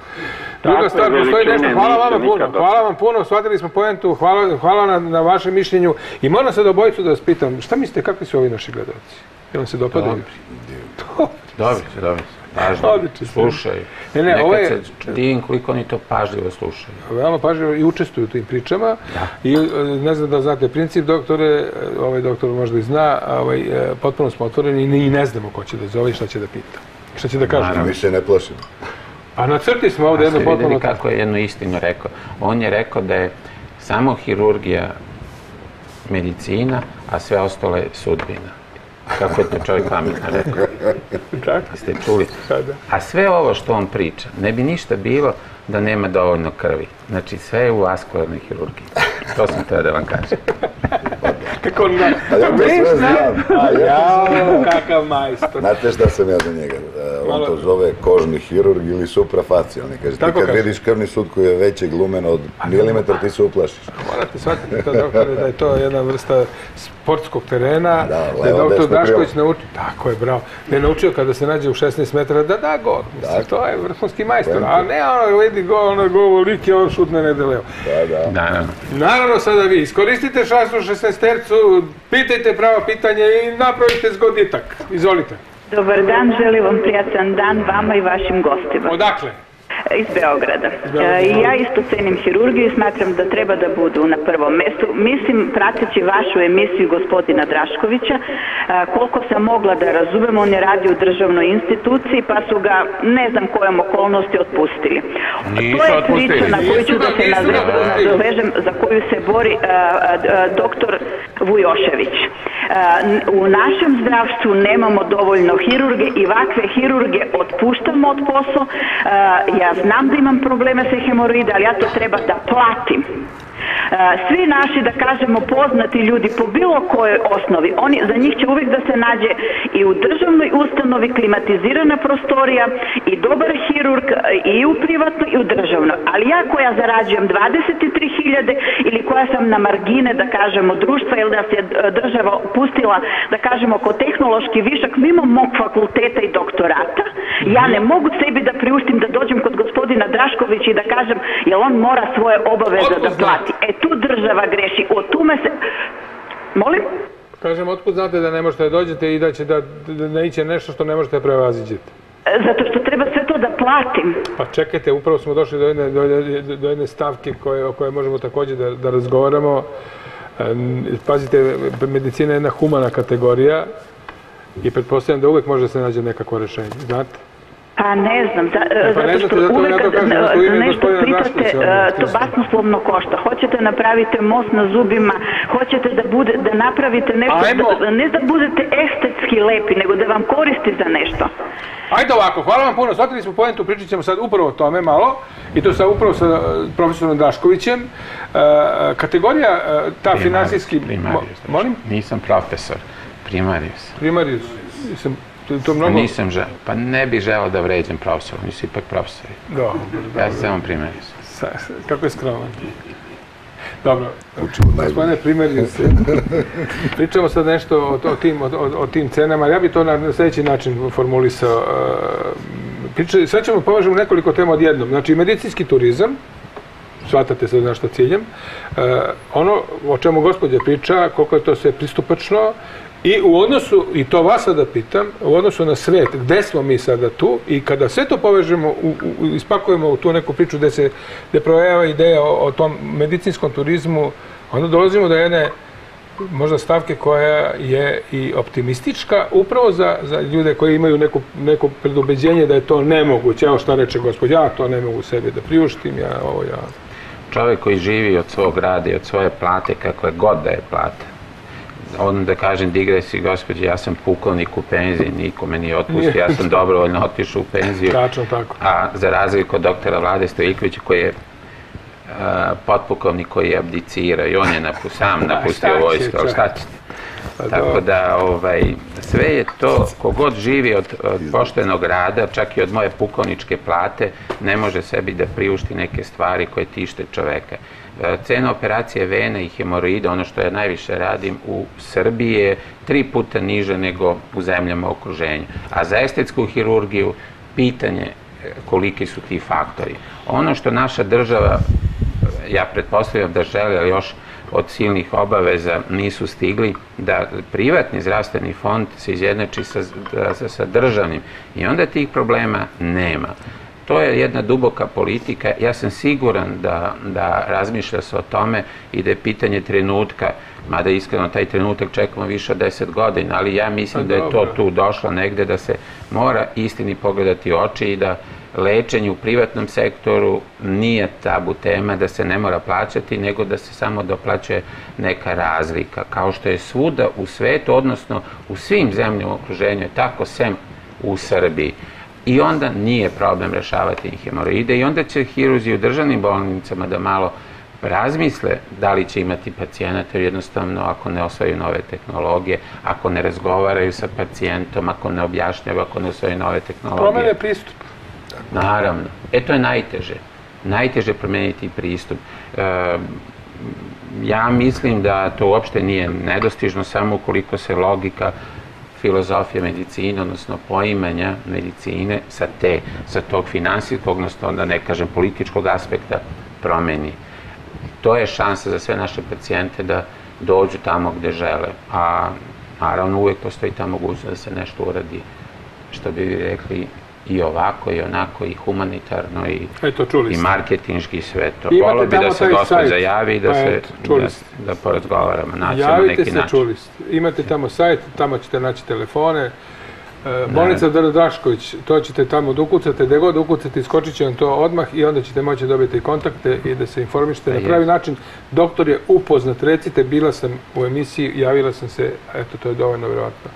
Druga Tako stvar, je, postoji nešto, hvala vama puno, hvala vam puno, shvatili smo poentu, hvala, hvala na, na vašem mišljenju i moram sad obojicu da vas pitam, šta mislite, kakvi su ovi naši gledalci? Jel vam se dopadaju? Dobri. Dobri dobri. Pažljivo. Odlični su. Slušaju. Ne, ne, Nekad ovo je- se divim koliko oni to pažljivo slušaju. veoma pažljivo i učestvuju u tim pričama. I e, ne znam da znate princip doktore, e, ovaj doktor možda i zna, ovaj, e, potpuno smo otvoreni i ne- i ne znamo ko će da zove i šta će da pita. Šta će da kaže? Mi se ne plašimo. A na crti smo ovde A jedno ste videli potpuno... kako je jednu istinu rekao? On je rekao da je samo hirurgija medicina, a sve ostalo je sudbina. Kako je to čovjek pametno rekao? Tako. Ste čuli? A sve ovo što on priča, ne bi ništa bilo da nema dovoljno krvi. Znači, sve je u vaskularnoj hirurgiji. To sam teo da vam kažem. <laughs> Kako on da... A ja to sve znam. A ja, kakav majstor. Znate šta sam ja za njega? On to zove kožni hirurg ili suprafacijalni. Kaže, ti kad vidiš krvni sud koji je većeg lumena od milimetar, ti se uplašiš. Morate shvatiti to, doktore, da je to jedna vrsta sportskog terena, Da, da, je levo, doktor krilo. naučio, tako je, bravo, da je naučio kada se nađe u 16 metara da da gol. Mislim, Da. to je vrhunski majstor, a ne ono, vidi gol, ono gol, lik je on šutne ne deleo. Da, da. Naravno. Naravno sada vi iskoristite šansu 16 tercu, pitajte pravo pitanje i napravite zgoditak. Izvolite. Dobar dan, želim vam prijatan dan vama i vašim gostima. Odakle? Iz Beograda. Beograda. E, I ja isto cenim hirurgiju i smatram da treba da budu na prvom mestu. Mislim, prateći vašu emisiju gospodina Draškovića, e, koliko sam mogla da razumem, on je radio u državnoj instituciji, pa su ga, ne znam kojom okolnosti, otpustili. Nisu to je otpustili. priča na koju ću da se nadovežem, za koju se bori e, doktor Vujošević. U našem zdravstvu nemamo dovoljno hirurge i ovakve hirurge otpuštamo od posla. E, ja znam da imam probleme sa hemoroida, ali ja to treba da platim. E, Svi naši, da kažemo, poznati ljudi po bilo kojoj osnovi, oni, za njih će uvijek da se nađe i u državnoj ustanovi klimatizirana prostorija i dobar hirurg i u privatnoj i u državnoj. Ali ja koja zarađujem 23.000 ili koja sam na margine, da kažemo, društva ili da se e, država pustila, da kažemo, ko tehnološki višak mimo mog fakulteta i doktorata, ja ne mogu sebi da priuštim da dođem kod gospodina Draškovića i da kažem, jel on mora svoje obaveze da plati. E tu država greši, o tume se... Molim? Kažem, otkud znate da ne možete da dođete i da će da, da naiće nešto što ne možete da prevaziđete? E, Zato što treba sve to da platim. Pa čekajte, upravo smo došli do jedne, do, jedne- do jedne stavke koje, o kojoj možemo takođe da, da razgovaramo. Em, Pazite, medicina je jedna humana kategorija i pretpostavljam da uvek može da se nađe nekako rešenje, znate? Pa ne znam, za, E, pa ne zato znate, što zato uvek ja to kažem, ne- zato nešto pitate, e, to basnoslovno košta. Hoćete napravite most na zubima, hoćete da, bude, da napravite nešto, Ajmo. da, ne da budete estetski lepi, nego da vam koristi za nešto. Ajde ovako, hvala vam puno, shvatili smo pojentu, pričat ćemo sad upravo o tome malo, i to sa upravo sa e, profesorom Daškovićem. E, kategorija, ta finansijski... Primarius. Mo- Molim? Nisam profesor. Primarius. Primarius. Nisam, to, to mnogo... Nisam želeo. Pa ne bih želeo da vređam profesora. Oni su ipak profesori. Dobro, Ja sam samo primarius. Sa- sa- kako je skroman. Dobro, Učimo najbolje. gospodine Primarius, <laughs> pričamo sad nešto o, o, tim, o, o, tim cenama. Ja bih to na, sljedeći način formulisao. E, Priča, sad ćemo považemo nekoliko tema odjednom. Znači, medicinski turizam, shvatate sad na što ciljem. E, ono o čemu gospođa priča, koliko je to sve pristupačno i u odnosu, i to vas sada pitam, u odnosu na svet, gde smo mi sada tu i kada sve to povežemo, u, ispakujemo u tu neku priču gde se gde provejava ideja o, o tom medicinskom turizmu, onda dolazimo do jedne možda stavke koja je i optimistička upravo za, za ljude koji imaju neku, neko predubeđenje da je to nemoguće. Evo šta reče gospod, ja to ne mogu sebi da priuštim, ja ovo ja... Čovjek koji živi od svog rada i od svoje plate, kako je god da je plata, on da kažem digresi, gospođe, ja sam pukovnik u penziji, niko me nije otpustio, ja sam dobrovoljno otišao u penziju. Tačno tako. A za razliku od doktora Vlade Stojikovića koji je potpukovnik koji je abdicirao i on je napu, sam <laughs> napustio vojsku, ali šta ćete? Pa Tako da, ovaj, sve je to, kogod živi od, od poštenog rada, čak i od moje pukovničke plate, ne može sebi da priušti neke stvari koje tište čoveka. E, Cena operacije vene i hemoroida, ono što ja najviše radim u Srbiji je tri puta niže nego u zemljama okruženja. A za estetsku hirurgiju pitanje koliki su ti faktori. Ono što naša država, ja pretpostavljam da žele, ali još od silnih obaveza nisu stigli, da privatni zdravstveni fond se izjednači sa, sa, sa državnim i onda tih problema nema. To je jedna duboka politika. Ja sam siguran da, da razmišlja se o tome i da je pitanje trenutka, mada iskreno taj trenutak čekamo više od deset godina, ali ja mislim da je to tu došlo negde da se mora istini pogledati oči i da lečenje u privatnom sektoru nije tabu tema da se ne mora plaćati, nego da se samo doplaćuje neka razlika. Kao što je svuda u svetu, odnosno u svim zemljama okruženju, tako sem u Srbiji. I onda nije problem rešavati hemoroide i onda će hiruzi u državnim bolnicama da malo razmisle da li će imati pacijenata, jednostavno ako ne osvaju nove tehnologije, ako ne razgovaraju sa pacijentom, ako ne objašnjaju, ako ne osvaju nove tehnologije. Promene pristup. Naravno. E to je najteže. Najteže promeniti pristup. E, ja mislim da to uopšte nije nedostižno samo ukoliko se logika filozofije medicine, odnosno poimanja medicine sa te, sa tog finansijskog, odnosno da ne kažem političkog aspekta promeni. To je šansa za sve naše pacijente da dođu tamo gde žele, a naravno uvek postoji ta mogućnost da se nešto uradi, što bi vi rekli, i ovako i onako i humanitarno i, Eto, čuli i marketinški sve to. Volio bi da se taj gospođa sajt. javi i da Pa se da, da porazgovaramo, naćemo Javite neki se, način. čuli ste. Imate tamo sajt, tamo ćete naći telefone. E, bolnica Dara Drašković, to ćete tamo da ukucate, gde god ukucate, iskočit će vam to odmah i onda ćete moći dobiti kontakte i da se informišete na pravi način. Doktor je upoznat, recite, bila sam u emisiji, javila sam se, eto, to je dovoljno vjerojatno.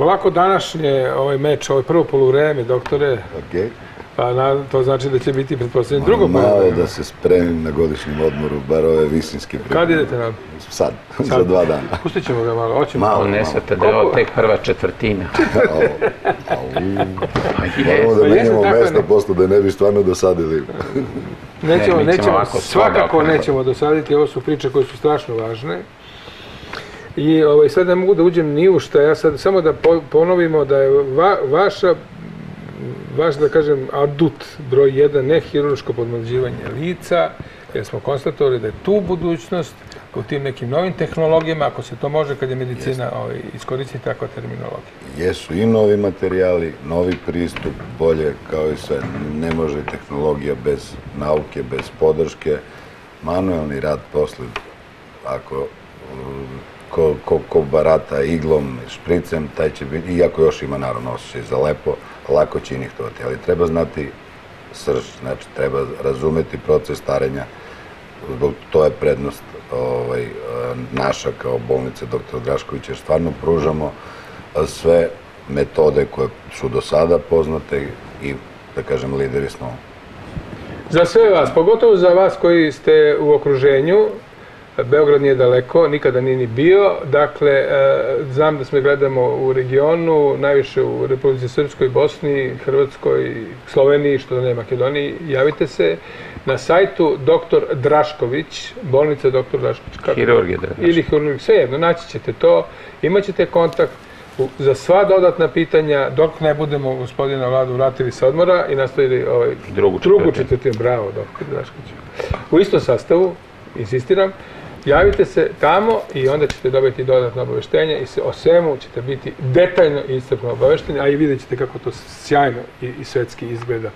Lako današnje ovaj meč, ovaj prvo poluvreme, doktore, Ok. pa na, to znači da će biti pretpostavljeno drugo Malo poluvreme. da se spremim na godišnjem odmoru, bar ove visinske pripreme. Kad idete na... Sad, za dva dana. Pustit ćemo ga malo, hoćemo. Malo. On ne shvata da je ovo tek prva četvrtina. <laughs> Au, au. Pa Moramo da Pa menjamo mesto ne- posle da ne bi stvarno dosadili. Nećemo, Ne, nećemo, svakako nećemo dosaditi, ovo su priče koje su strašno važne. I ovaj, sad ne mogu da uđem ni u šta, ja sad samo da po- ponovimo da je va, vaša, vaš da kažem, adut broj jedan, ne hirurško podmlađivanje lica, jer smo konstatovali da je tu budućnost u tim nekim novim tehnologijama, ako se to može kad je medicina ovaj, iskoristiti takva terminologija. Jesu i novi materijali, novi pristup, bolje kao i sve. Ne može tehnologija bez nauke, bez podrške. Manuelni rad posle, ako ko, ko, ko barata iglom, špricem, taj će biti, iako još ima naravno osjećaj za lepo, lako će injektovati, ali treba znati srž, znači treba razumeti proces starenja, zbog to je prednost ovaj, naša kao bolnice dr. Draškovića, jer stvarno pružamo sve metode koje su do sada poznate i, da kažem, lideri smo Za sve vas, pogotovo za vas koji ste u okruženju, Beograd nije daleko, nikada nije ni bio, dakle, e, znam da smo gledamo u regionu, najviše u Republici Srpskoj, Bosni, Hrvatskoj, Sloveniji, što da ne Makedoniji, javite se na sajtu dr. Drašković, bolnica dr. Drašković. kako? Hirurgija Drašković. Ili hirurgija, sve jedno, naći ćete to, imat ćete kontakt, za sva dodatna pitanja, dok ne budemo gospodina Vladu vratili sa odmora i nastavili ovaj, Drugu drugu četvrtinu. četvrtinu, bravo, doktor Drašković. U istom sastavu, insistiram, javite se tamo i onda ćete dobiti dodatno obaveštenje i se, o svemu ćete biti detaljno i iscrpno obavešteni, a i vidjet ćete kako to sjajno i, i svetski izgleda.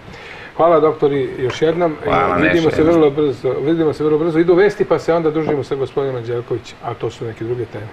Hvala doktori još jednom. Hvala, vidimo se vrlo brzo. Vidimo se vrlo brzo. Idu vesti pa se onda družimo sa gospodinom Anđelkovićem, a to su neke druge teme.